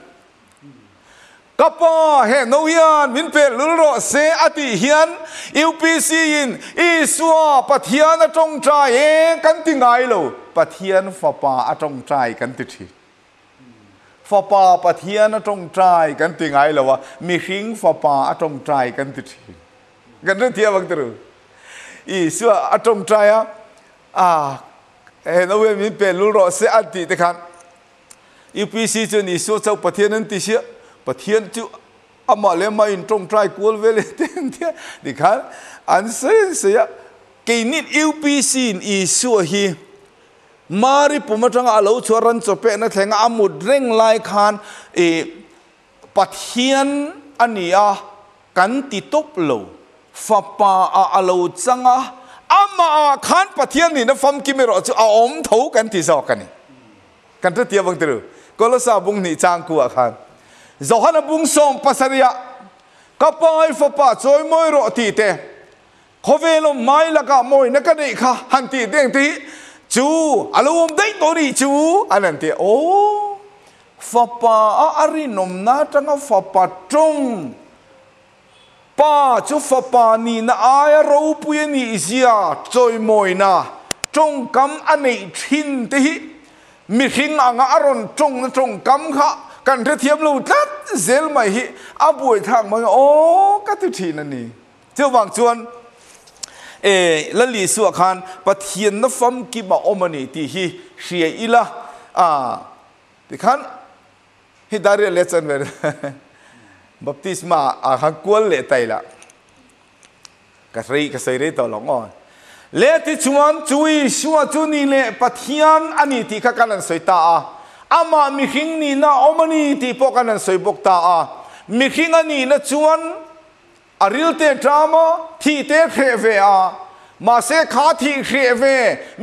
kapa he no hian min pe lulro se ati hian UPC in iswa pathian atong trai e kan ti ngai lo pathian fa pa atong trai kan ti thi fa pa pathian atong trai kan ti ngai lo wa mi hing fa pa atong trai kan ti thi kan ri thia bak tru iswa atong trai a a he no we min pe lulro se ati te khan UPC chu ni so chau pathian an ti sia pathian chu ama le ma in trong trai kual vele ten tia di khan an se se ya ke ฟปาปะเทียนตรงใจกันติงไงล่ะวะมีหิงฟปาตรงใจกันติดกันเทียบักตรุอีสัวตรงใจอะอ่าเห็นเอาเวมิเป็นรูรอเสียอันติดขันอีพีซีจนอีสัวเจ้าปะเทียนนั้นติเสียปะเทียนจูอามาเลมาอินตรงใจกูเวลเต็มเทียดิคันอันเสียเสียกินิดอีพีซีอีสัวฮี มารีปุ่มจังอาลูชวรันจบเป็นนั่นเองอามุดเร่งไล่ขานเอปัทเียนอันนี้อะกันติดตบโลฟะปาอาลูจังอะอามาขานปัทเียนนี่นะฟัมกิมรอจูอาอมทูกันที่สอกันนี่กันตัวเตียบังตรู้ก็เลยสาบุงนี่จางกูอาขานจอฮันบุงส่งภาษาเรียกับไปฟะปาจอยมวยรอตีเต้เขเวลไม่ละก็มวยนักเด็กค่ะหันตีเด้งตี chú, alo om đấy tôi đi, chú. Anh em thì ô phapa ari nom na trăng phapa trung pa chú phapa ni na ai rau puye ni zia chơi mồi na trung cam anh ấy thiên thế hi mi hình anh aron trung na trung cam khá. Cần thế thiêm lâu tắt zel mai hi abuổi thang mang ô cái thứ gì nè chưa bằng chuan เอละลีสุขันปะเทียนนฟัมกิบะอมันีตีฮีเชียอีละอ่าที่ขันฮิดาเรีเลชันเวรบัพติสมาอาหักกวลเลตไตละกษรีกษรีตอลงอ่อนเลติชวนจุยชวจุนีเลปะเทียนอันนี้ที่ขกันสวยตาอามามิหิงนีนาอมันนี่ที่พวกกันสวยบกตาอามิหิงอันนี้นะชวน อริลเตดรามาที่เตเคเวอามาเสขาทีเคเว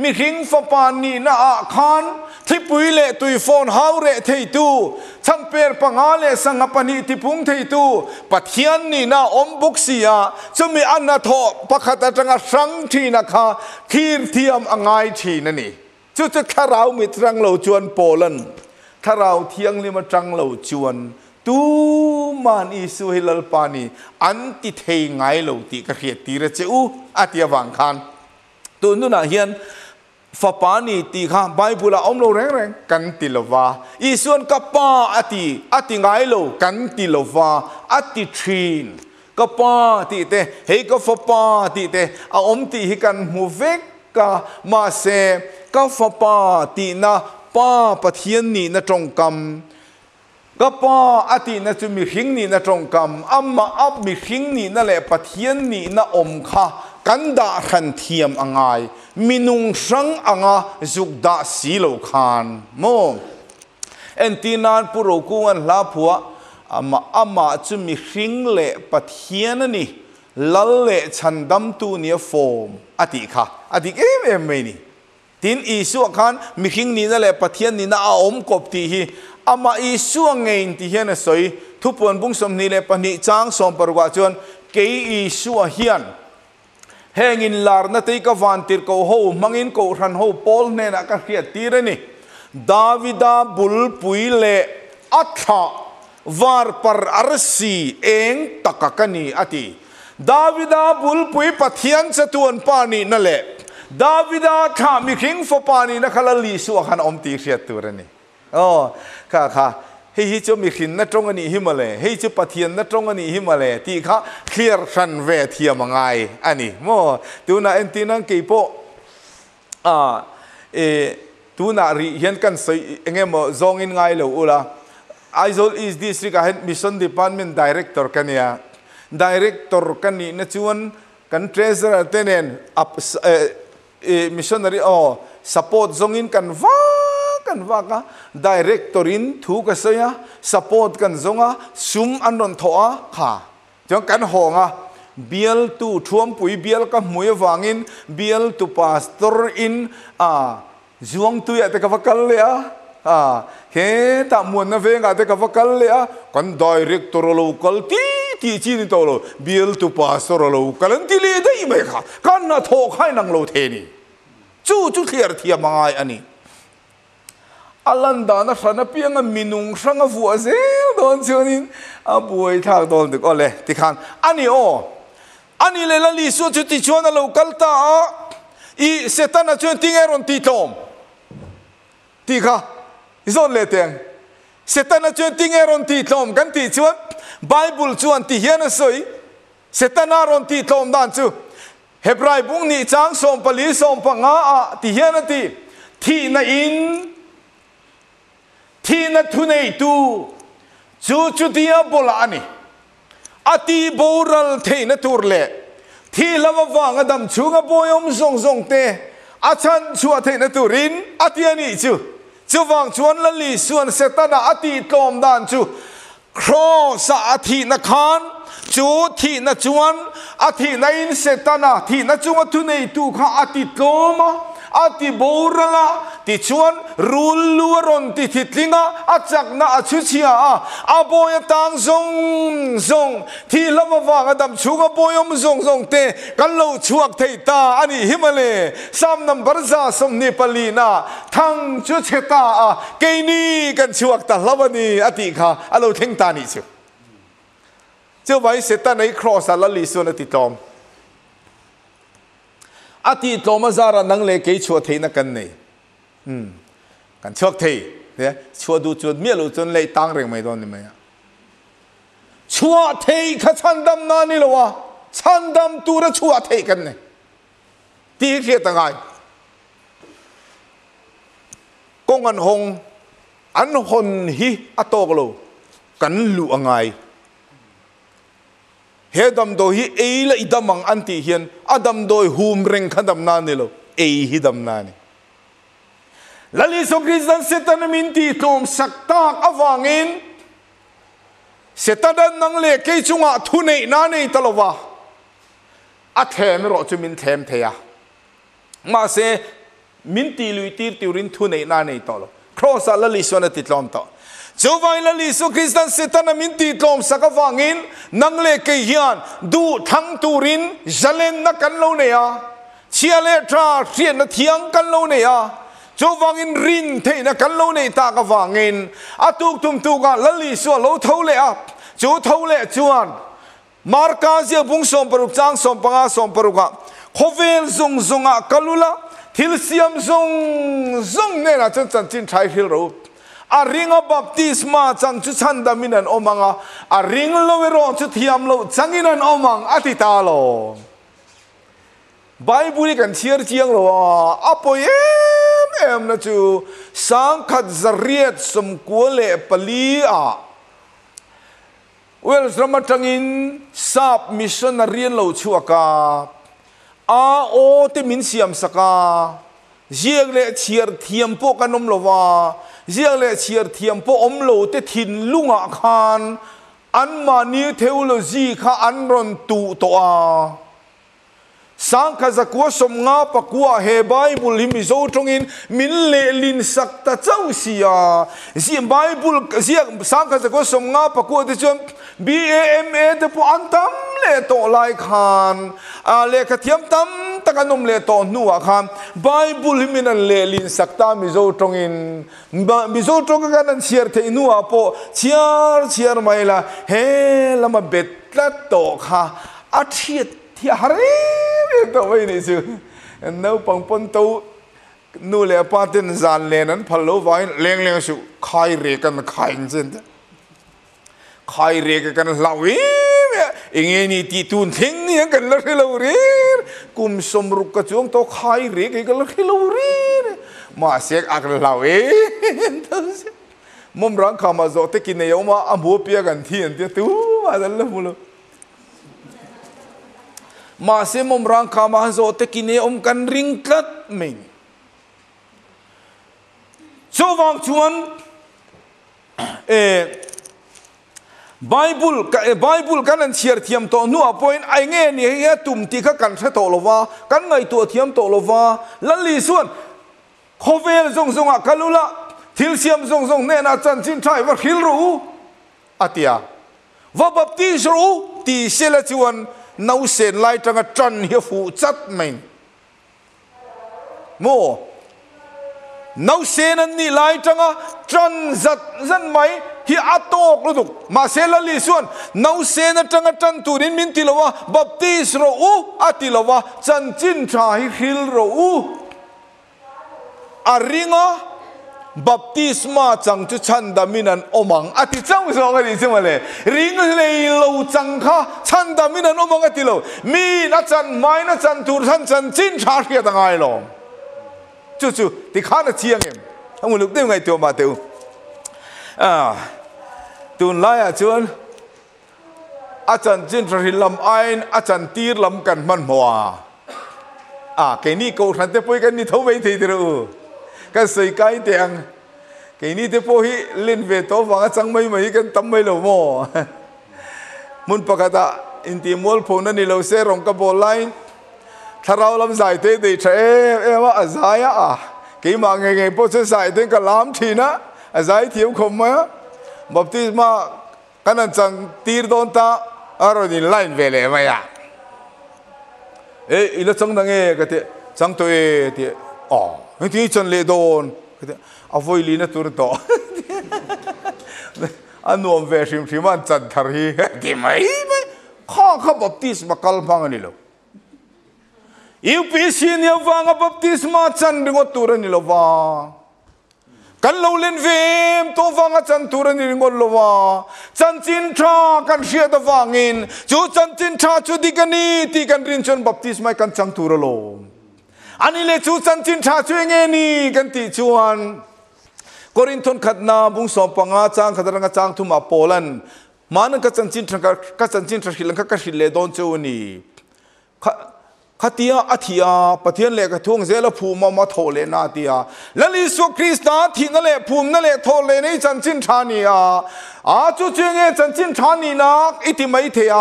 มิหิงฟปานนีนาอาคานที่ปุยเลตุยฟอนฮาวเรเทตูทั้งเปร์ปังอาเลสังปนีที่พุงเทตูปัทยันนีนาอมบุกเสียาจะมีอันนาทอปะคตะจังสังทีนะคะคีรเทียมอังไงทีนั่นนี่จุดจะข้าเรามีตรังเหล่าจวนโปแลนด์ข้าเราเทียงลิมาตรังเหล่าจวน tu man isu hilal pani anti thei ngai lo ti ka khia ti ra cheu atia wang khan. Tu nu na hian, fa pani ti kha, bible om lo reng reng, kan ti lo wa isun ka pa ati ati ngai lo, kan ti lo wa ati thin, ka pa ti te, hei ka fa pa ti te. A om ti hi kan mu vek ka, ma se, ka fa pa ti na, pa pathian ni na trong kam. ก็ป้ออตินะจุมีหิงนี่นะตรงกรรมอัมมาอับมีหิงนี่นั่นแหละปะเทียนนี่นะอมค่ะกันดาขันเทียมอ่างไงมินุงสังอ่างจุกดาสีโลคานมงเอ็นตีนานปุโรกุวันลาผัวอามาอามาจุมีหิงเละปะเทียนนี่ลัะเละฉันดำตูเนียโฟมอติค่ะอติเอ็มเอ็มไม่นี่ ni tin isu khan mi khing ni na le pathian ni na a om kop ti hi ama isu ngein ti hian a soi thu pon bung som ni le pani chang som parwa chuan ke isu hian heng in lar na te ka van tir ko ho mangin ko ran ho pol ne na ka khia tir ni davida bul pui le atha var par arsi eng takakani ati davida bul pui pathian cha tuan pani na le Davida tha mi king fo pani na khala li su khan om ti khia tu rani oh kha kha. Hei hi chu mi khin na tong ani himale hei chu pathian na tong ani himale ti kha clear ran ve thia mangai ani mo, tu na en ti nang ke po. À e tu na ri hian kan sei mo zong in ngai lo ula Aizol is district ahead mission department director kania director kani na chuan kan treasurer tenen up E, missionary oh support zongin kan va kan va ka. Director in thu ka saya support kan zonga sum anon thoa kha. Jong kan honga bial tu thuam pui, bial ka muya wangin bial tu pastor in, a, zuang tu ya te ka vakal le a à he ta muôn na ve nga te ka vakal le a. Kan director local ti ti chi ni to lo bill to pastor lo kalan ti le dai mai kha. Kan na tho khai nang lo the ni. Chu chu clear thia mangai ani. Alan da na sana piang minung sang vu a zel don chunin a buai thak don de ko le ti khan. Ani o. Ani le la li su chu ti chuan lo kal ta i setana chuan tingeron ti tom ti kha. Zon le teng. Setana chuan tingeron ti tlom kan ti chuan? Bible chuan ti hian a soi setana ron ti tlom dan chu hebrai bung ni chang som pali som pa nga a ti hian a ti thi na in thi na thu nei tu chu chu dia bola ani ati boral the na tur le thi lama wang adam chu nga boyom zong zong te achan chu a the na turin ati ani chu chu wang chuan la li suan setana ati tlom dan chu kro sa athi na khan chu thi na chuan athi na in se ta na thi na chunga thu nei tu kha ati tloma ati borala ti chuan rul luaron ti thitlinga achak na achu chia a aboya tang zong zong thi lama wanga dam chuga boyom zong zong te kan lo chuak thei ta ani himale sam number za som ni palina thang chu cheta a ke ni kan chuak ta lawani ati kha alo theng ta ni chu chu vai seta nei cross ala li su na ti tom ati tloma zara nang le kei chua thei na kan nei. Hm kan chok thei ne chua du chu mi lu chun lei tang reng mai don ni mai chua thei kha chan dam na ni lo wa. Chan dam tu ra chua thei kan nei. Ti khia ta ngai. Kong an hong, an hon hi atok lo. Kan lu angai he dam do hi e la idam ang anti hian adam doi hum reng khadam na ni lo e hi dam na ni. Lali so kristan setan min ti tom saktak awangin setadan nang le ke chunga thu nei na nei talowa a them ro chu min them theya ma se min ti lui tir tiurin thu nei na nei tolo cross la li so na ti tlom to chú vai là lý số Christian sẽ tan min ti tlom vàng in nang lệ cây hiền du thang turin jalen na căn lô nè ya chia le tra rian na thiang kan lo à chú vang in rin thế na căn lô nè ta ka wangin in tum tu ga là lý số lo thâu lệ à chú thâu lệ chuan. Marka zia bung som paruk chang som panga som paruka khovel zung zunga kalula thil siam zung zung ne na chan chan chin thai hil ro a ringa baptisma chang chu chan da minan omanga a ring lo ro chu thiam lo changinan omang atita lo Bible kan chiar chiang lo apo em em na chu sang khat zariat som kuale pali a well sama tangin sap missionary lo chu aka a o te min siam saka ziak le chiar thiam po kanom lo wa เจียงเลเชียร์เทียมพออมโลเตถินลุงอาคารอันมานี้เทวโลจีข้าอันรอนตูตัวสังคจักวสมงาปกัวเฮไบบุลหิมิโซตรงอินมินเลลินสักตะเจ้าเสียเสียบายบุลเสียสังคจักวสมงาปกัวเดจอม a te po an tam le to lai khan. A le kha thiam tam takanom le to nuwa khan. Bible him in le lin sak ta mi zo trong in mi zo trong ka nan chiar the nuwa po. Chiar chiar mai la he, lama bet la to kha a thiet thì hare to vậy này chứ nấu bằng pon tàu nu le pa tin zan le nan phal lo vai leng leng su. Khai re kan khai chen ta khai re ka kan lawi inge ni ti tun thing ni kan la lo re kum som ruk ka chuang to khai re ka kan la lo re ma sek ak lawi mom rang kha ma zo te kin ne yo ma amu pia kan thi an te tu ma dal lo lo ma se mom rang kha ma zo te kin ne om kan ring tlat mình so wang chuan e Bible ka eh, Bible kan an chiar thiam to nu apoin ai nge ni he tum ti kha kan tha to lova kan ngai tu thiam to lova lan li suan, khovel zong zong a ah kalula thil siam zong zong ne na chan chin thai wa khil ru. Atia wa baptize ru, ti sela chuan nau sen lai tanga tran hi fu chat main. Mo no sen an nih lai tanga tran zat zan mai hi atok lu duk ma sel li suan no sen atanga tran turin min tilawa baptis ro u atilawa chan chin tha hi hil ro u. Aringa baptisma chang chu chan da min an omang. Ati chang so ga ri chema le. Ring le lo chang kha chan da min an omang ati lo. Mi na chan mai na chan tur chan chan chin tha khia da ngai lo. จู่จู่ติข้านะเชียงเองทั้งหมดลูกเดียวไงตัวมาเตียวอ่าตุนไล่อาจารย์อาจารย์จินทริลำไออาจารย์ตีลำกันมันหัวอ่าแค่นี้กูทันเตปุยกันนี่เท่าไหร่ทีเดียวกันใส่ไก่เตียงแค่นี้เตปุยเล่นเวทตัวฟังจังไม่ไม่กันตั้มไม่หลงมอมุนปกติอินทิมอลพูนันนี่เราเสรองกับโบไลน์ ถ้าเราลำสายเตะดีเชเอว่าอาศัยอ่ะกี่มาไงไงพอจะสายเตะก็ล้ำทีนะอาศัยเทียมคมมาบบที่มากันนั่นจังตีร์โดนตาอารมณ์ไล่เวลไหมอ่ะเอ๊ะอีละจังดังเอก็เตะจังตัวเอเตะอ๋อที่จันเลโดนก็เตะเอาไว้ลีนะตัวต่ออันนวมเวชิมที่มันจันทารีกี่ไม่ไม่ข้าข้าบบที่สมัครพังอันนี้เลย UPC niya va nga baptisma chan ringo tura ni lova kan lo len vem to va nga chan tura ni ringo lova chan chin tha kan sia da wangin chu chan chin tha chu di kan ni ti rin chon baptisma kan chang tura lo ani le chu chan chin tha chu nge ni kan ti chuan. Korinthon khatna bung som panga chang khadaranga chang thuma polan. Manan ka chan chin tha ka chan chin tha hilang ka ka hile don chu ni ฮัตยาอธิยาปะเทียนเลกทุ่งเซลภูมามาโทเลนาติยาและลิสุคริสตาทินเลภูมินเลโทเลในจันจินชานียาอาจูเจงเอจันจินชานีนักอิติไม่เทีย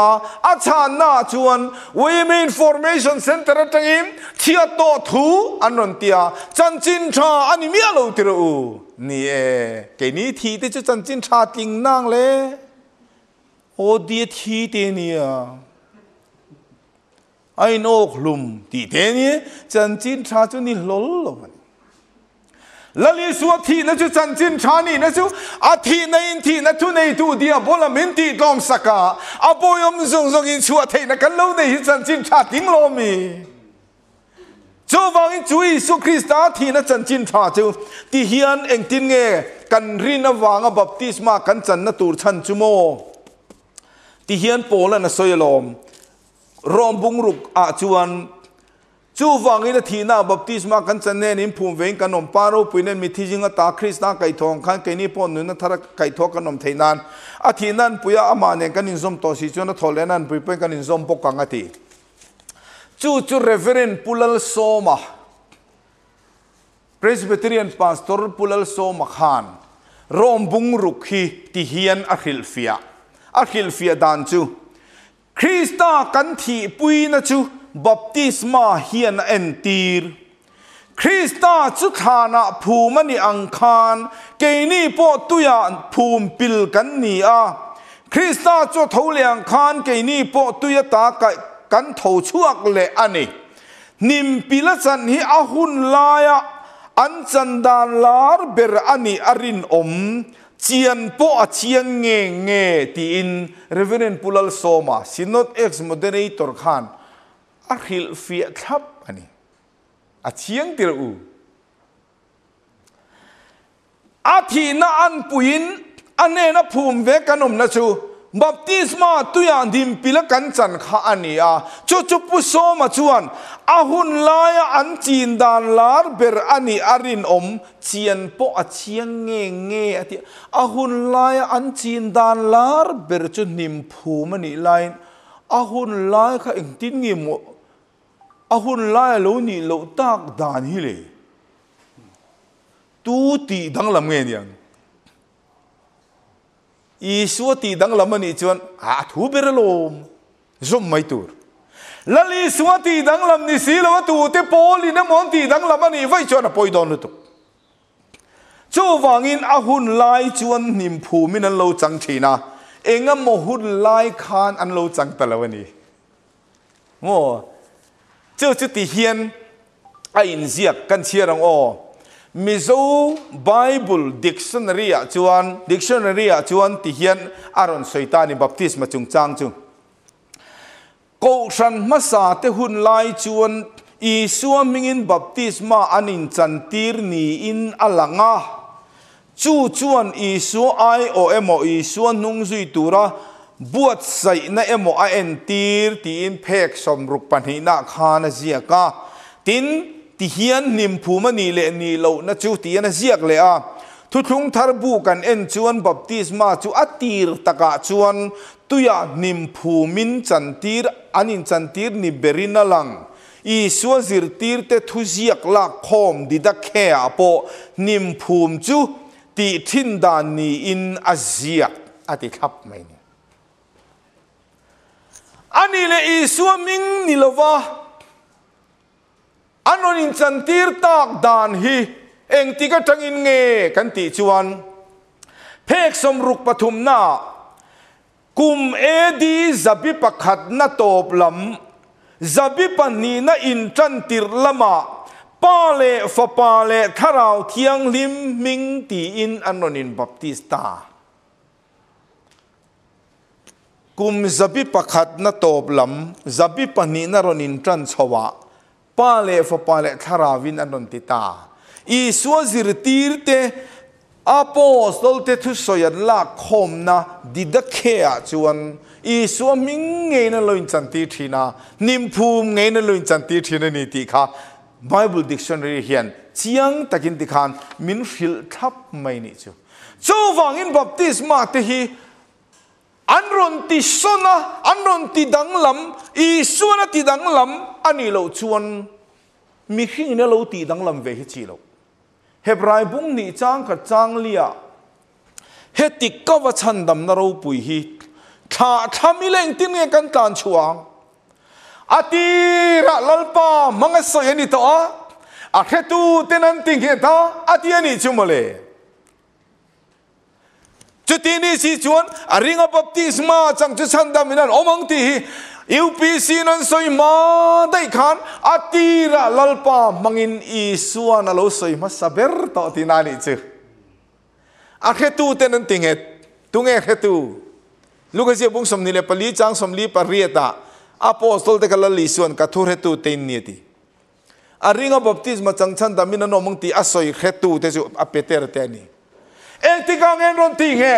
อาชานาจวนวีมีอินฟอร์เมชันเซ็นเตอร์ตังอิมเทียโตทูอันนนติยาจันจินชาอันนี้มีอะไรติรูนี่เอแกนี้ทีที่จะจันจินชาติงนางเลยโอเดียทีเตเนีย ไอ้นกลุ่มที่เทนี้จันจินชาจุนี่หลลงมันลลิสวัทีนะจุจันจินชานี่นะจุอาทีในอินทีนะจุในตูเดียบอลมินตีลองสักาอาบอยมซงซงอินสวัวเทนะกันเลวในจันจินชาติงลมีจ้วังจุยสุคริสตาที่นะจันจินชาจูที่เฮียนเองติงเงกันรินวางอบัพติสมากันจันนตูชันจุโมที่เฮียนโปลน่ะสอยลม รอมบุงรุกอาจวนจูฟังอินทีน่าบัพติศมากันเสนนิมพูมเวงกันนมปารูปุยเนมิทิจิงตาคริสต์นาไก่ทองขันไก่นีพอนุนทารไก่ทองกันนมเทยนันอาทีนันปุยอามาเนกันนินสมโตสิจวนทอลเลนันปุยเป็นกันนินสมปกังอตีจูจูเรเวเรนพุลลโซมาพ Presbyterian pastor pulal so makhan rom งรุก rukhi ti hian a khilfia a khilfia dan chu คริสต์กันทีปุยนะจูบัพติสมาเฮียนเอ็นตีร์คริสต์จุธานาภูมันิอังคารเกนี่ปอตุยานภูมิปิลกันนี่อะคริสต์จุทูเลียงคารเกนี่ปอตุยตากันทูชั่วเลอันนี้นิมปิลสันฮีอาหุนลายอันจันดาลาร์เบรอันนี้อรินอม chian po a chiang nge nge ti in reverend pulal soma sinot ex moderator khan a khil fi thap ani a chiang tir u a thi na an puin ane na phum ve kanom na chu บัพติสมาตุยันดิมปิลกันจันข้าอันนี้อะชุชุปุโสมาชวนอาหุนลายอันจีนดานลาร์เบรอันนี้อารินอมเชียนปอเชียงเงเงอที่อาหุนลายอันจีนดานลาร์เบรจุนิมพูมันนี่ลายอาหุนลายข้าเองตินงิมอาหุนลายโลนี่โลตากดานฮิเลตูตีดังลำเงียน อีสัวตีดังละมันอีจวนอาทูเบรลมจมไม่ตูรลลีสัวตีดังลำนิสีละวตูเตปอลีนะมอนตีดังละมันอีไว้จวนปอยดอนตุจู่วังอินอาหุนไลจวนนิมภูมินันโลจังทีนะเองะโมหุนไลคานอันโลจังตะละวันนี้โมเจ้าจุดที่เฮียนไออินเสียกันเชียรังอ้อ Mizo Bible Dictionary à, a chuan dictionary à, a chuan ti hian aron soitani baptisma chung chang chu ko san masa te hun lai chuan i suamingin baptisma anin chantir ni in alanga chu chuan i su ai o emo i suan nung zui tura buat sai na emo a en tir ti in phek som ruk panhi na khana zia ka. Tin ti hian nim phuma ni le ni lo na chu ti na ziak le a thu thung thar bu kan en chuan baptisma chu atir taka chuan tuya nim phumin chantir anin chantir ni berina lang i suwa zir tir te thu ziak la khom di da khe apo nim phum chu ti thin dan ni in aziak ati khap mai ni ani le i suwa ming ni lova อันนอินจันตีร์ตากดานฮีเองติกจังอินเงกันติจวนเพกสมรุกปฐุมนากุมเอดีจะบิปขัดนาตบลำจะบิปันนีนาอินจันติร์ละมาปาเลฟปาเลทาราวเทียงลิมมิงตีอินอันนนินบัพติสตากุมจะบิปขัดนาตบลำจะบิปันนีนารนินจันชวา ปาเลฟปาเลทราวินอนนติตาอีสัวซิรตีรเตอโปสตลเตทุสยัดลาคมนะดิดะเคอจวนอีสัวมิงเงนะลอยจันตีทีนานิมภูมเงนะลอยจันตีทีนานีติคาไบเบิลดิกชันนารีเฮียนจียงตะกินติคานมินฟิลทับไมนิจูจูฟังอินบัพติสมาเตฮี anron ti sona anron ti dang lam i suana ti dang lam, ani lo chuan. Mi khing ne lo ti dang lam ve hi chi lo. Hebrai bung ni chang kha chang lia. He ti ka wa chan dam na ro pui hi. Tha tha mi leng tin nge kan tan chuang ati ra lalpa manga so yani to a. A khetu tenan ting he ta ati ani chumale จุดนี้สิชวนอริงบัพติสมาจังจุสันดามินันอมังตียูพีซีนั้นสอยมาได้ขันอาตีระลัลปามังอินอีสวนาโลสอยมาสับเบอร์ต่อที่นั่นอีกอาเคตูเตนันติงเหตตุงเอเคตูลูกเสียบุ้งสมนิเลปลีจังสมลีปารีตาอพอสตลเตกลลิส่วนกัทุเรตูเตนเนียตีอาริงบัพติสมาจังชันดามินันอมังตีอสอยเคตูเตจูอเปเตอร์เตนี ka ngen ron ti he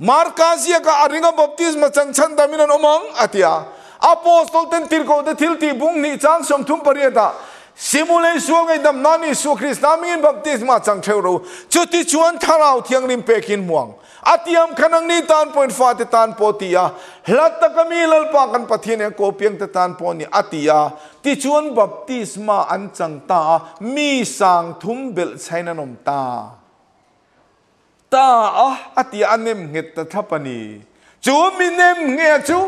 markazia ka aringa baptisma chang chan da mina no mong atia. Apostol ten tir ko de thil ti bung ni chang som thum parieta simule suang ai dam nani su krista min baptisma chang theu ro chu ti chuan tharau thiang lim pekin muang. Atiam khanang ni tan point fa te tan po tia. Hlat ta kami lal pa kan pathian ko piang te tan po ni atia. Ti chuan baptisma an chang ta. Mi sang thum bel chaina nom ta ตาอ๋ออติอันเนมเงตทัปนีจูมีเนมเงจู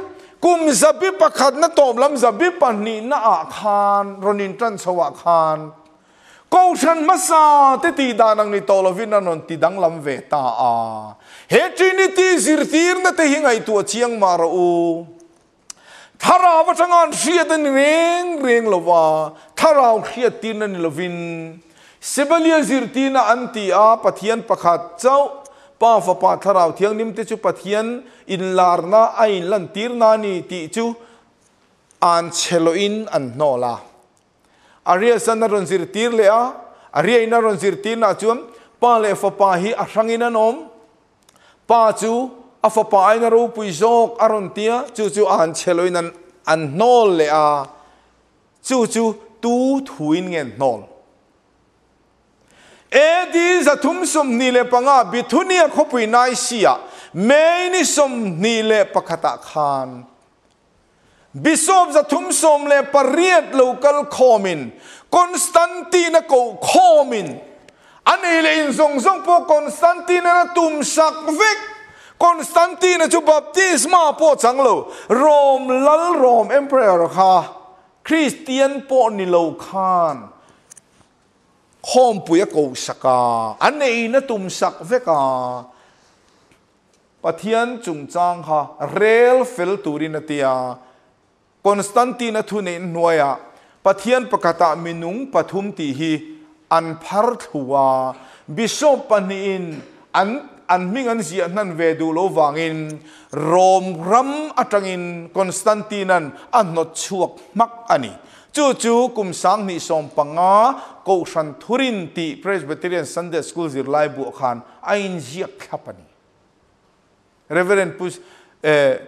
กุมจะบีบิปขัดนะตบลำจะบบิปนีน่าอาคารรนินทรันสวะคารกูฉันมาซาเตตีดานังนี่ตอลวินันนติดังลำเวตาอาเฮจินิตีสิรตีร์นเตหิงไอตัวเชียงมารูทาราวะจังอันเสียดนเร่งเร่งละว่าทาเราวเสียดินนันลวิน zir zirtina anti a pathian pakhat chau, pa fa pa tharau thiang nim te chu pathian in larna ai lan tirna ni ti chu, an chelo in an nola aria sana ron zirtir le a, aria ina ron zir tir na chuam, pa le fa pa hi a rangin an om, pa chu a fa pa ai na ro pui jok aron tia, chu chu an cheloi an an nol le a, chu chu tu thuin ngen nol เอดีจะทุ่มสมนีเลปังอาบิทุนียคบุยนายเสียเมนิสมนีเลปะคตะคานบิชอบจะทุ่มสมเลปเรียดลูกลคอมินคอนสแตนตินกูคอมินอันนี้เลยอินงทรงพวกคอนสแตนตินนะทุ่มสักเวกคอนสแตนตินจูบัพติสมาพอจังโลโรมลัลโรมเอ็มเพรอร์ค่ะคริสเตียนปอนิโลคาน khom puya ko saka anh ei na tum sak veka pathian chung chang ha rel fel turin atia Constantine thu ne noya pathian pakata minung pathum ti hi an phar thua bishop panin an an ming an zia nan ve du lo wangin rom ram atangin constantine an not chuak mak ani chu chu kum sang ni som panga ko san thurin ti presbyterian sunday school zir lai bu khan, ain zia khapani reverend pus eh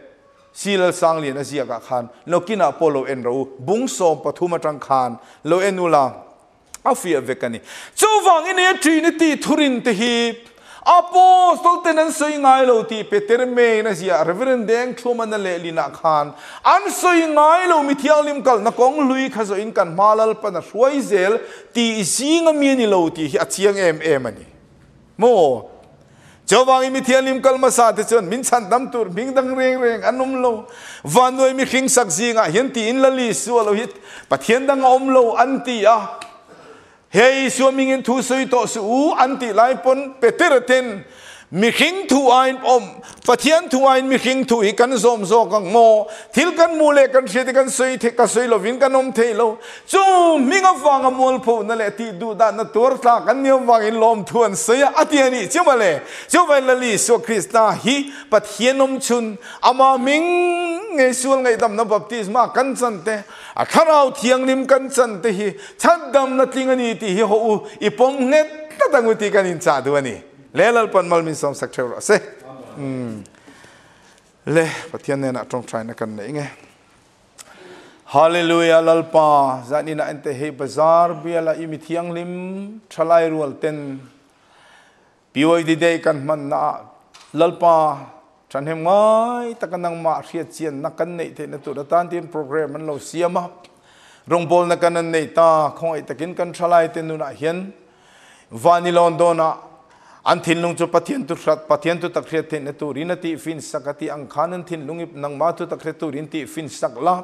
silal sang li na zia ka khan lokina polo en ro bung som pathuma tang khan, lo enula afia vekani chu wang in e trinity e thurin te hi apostol tenan soi ngai lo ti, peter me na sia, reverend deng thuma na le lina khan. An soi ngai lo mi thial lim kal na kong lui kha zo in kan, malal pa na ruai zel, ti zinga mi ni lo ti, hi achiang em em ani. Mo chawang mi thian lim kal ma sa te chon min chan dam tur ming dang reng reng anum lo. Van noi mi khing sak zinga ah, hian ti in la li su lo hit pathian dang om lo, an ti a hei suamingin tu sui tok su anti lai pun peter mi khing thu ain om pathian thu ain mi khing thu hi kan zom zo kang mo thil kan mu le kan sheti kan sui the ka sui lo vin kan om the lo. Chu, mi nga wang amol pho na le ti du da na tor tha kan ni wang in lom thuan se ya ati ani chu ma le, chu vai la li so krista hi pathian om chun. Ama ming ngai sual ngai dam na baptisma kan chan te. A kharau thiang nim kan chan te hi. Chad dam na ting ani ti hi ho u. Ipom nget ta tanguti kan in cha du ani le lal pan mal min som sak theu se. Le pathian ne na trong trai na kan nei nge. Hallelujah lal pa zani na ente he bazar biala imi thiang lim thalai rual ten. Pioi di dei kan man na. Lal pa chan hem ngai takanang ma riat chian na kan nei the na tu da tan tin program man lo siama rong bol na kan nei ta khoi takin kan thalai ten nu na hian. Vani londona an thin lung chu pathian tu hrat, pathian tu tak hret the tu rin ti fin sakati ang khanan thin lungip nang ma tu tak hret tu rin ti fin sak la.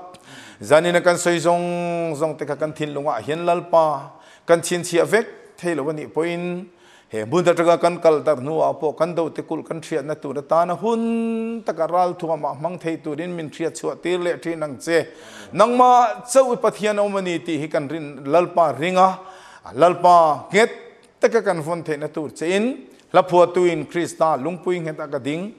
Zani na kan soi zong zong te ka kan thin lunga hian lalpa kan chin chi avek thelo wani poin. He, mun da taga kan kal tar nu apo kan do te kul kan thria na tu da ta na hun. Takaral thu ma mang thei tu rin, min thria chu tir le thi nang che. Nang ma chau pathian omani um ti, hi kan rin lalpa ringa. Lalpa get taka kan fon the na tu che in la phua tu in krista lungpui nge ta ka ding.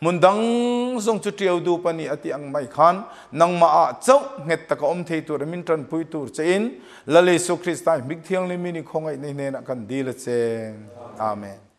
Mundang zong chu tiau du pani ati ang mai khan. Nang ma a chau nge ta ka om thei tur min tran pui tur che in. La le su krista mik thiang le mini khongai nei ne na kan dil che. Amen.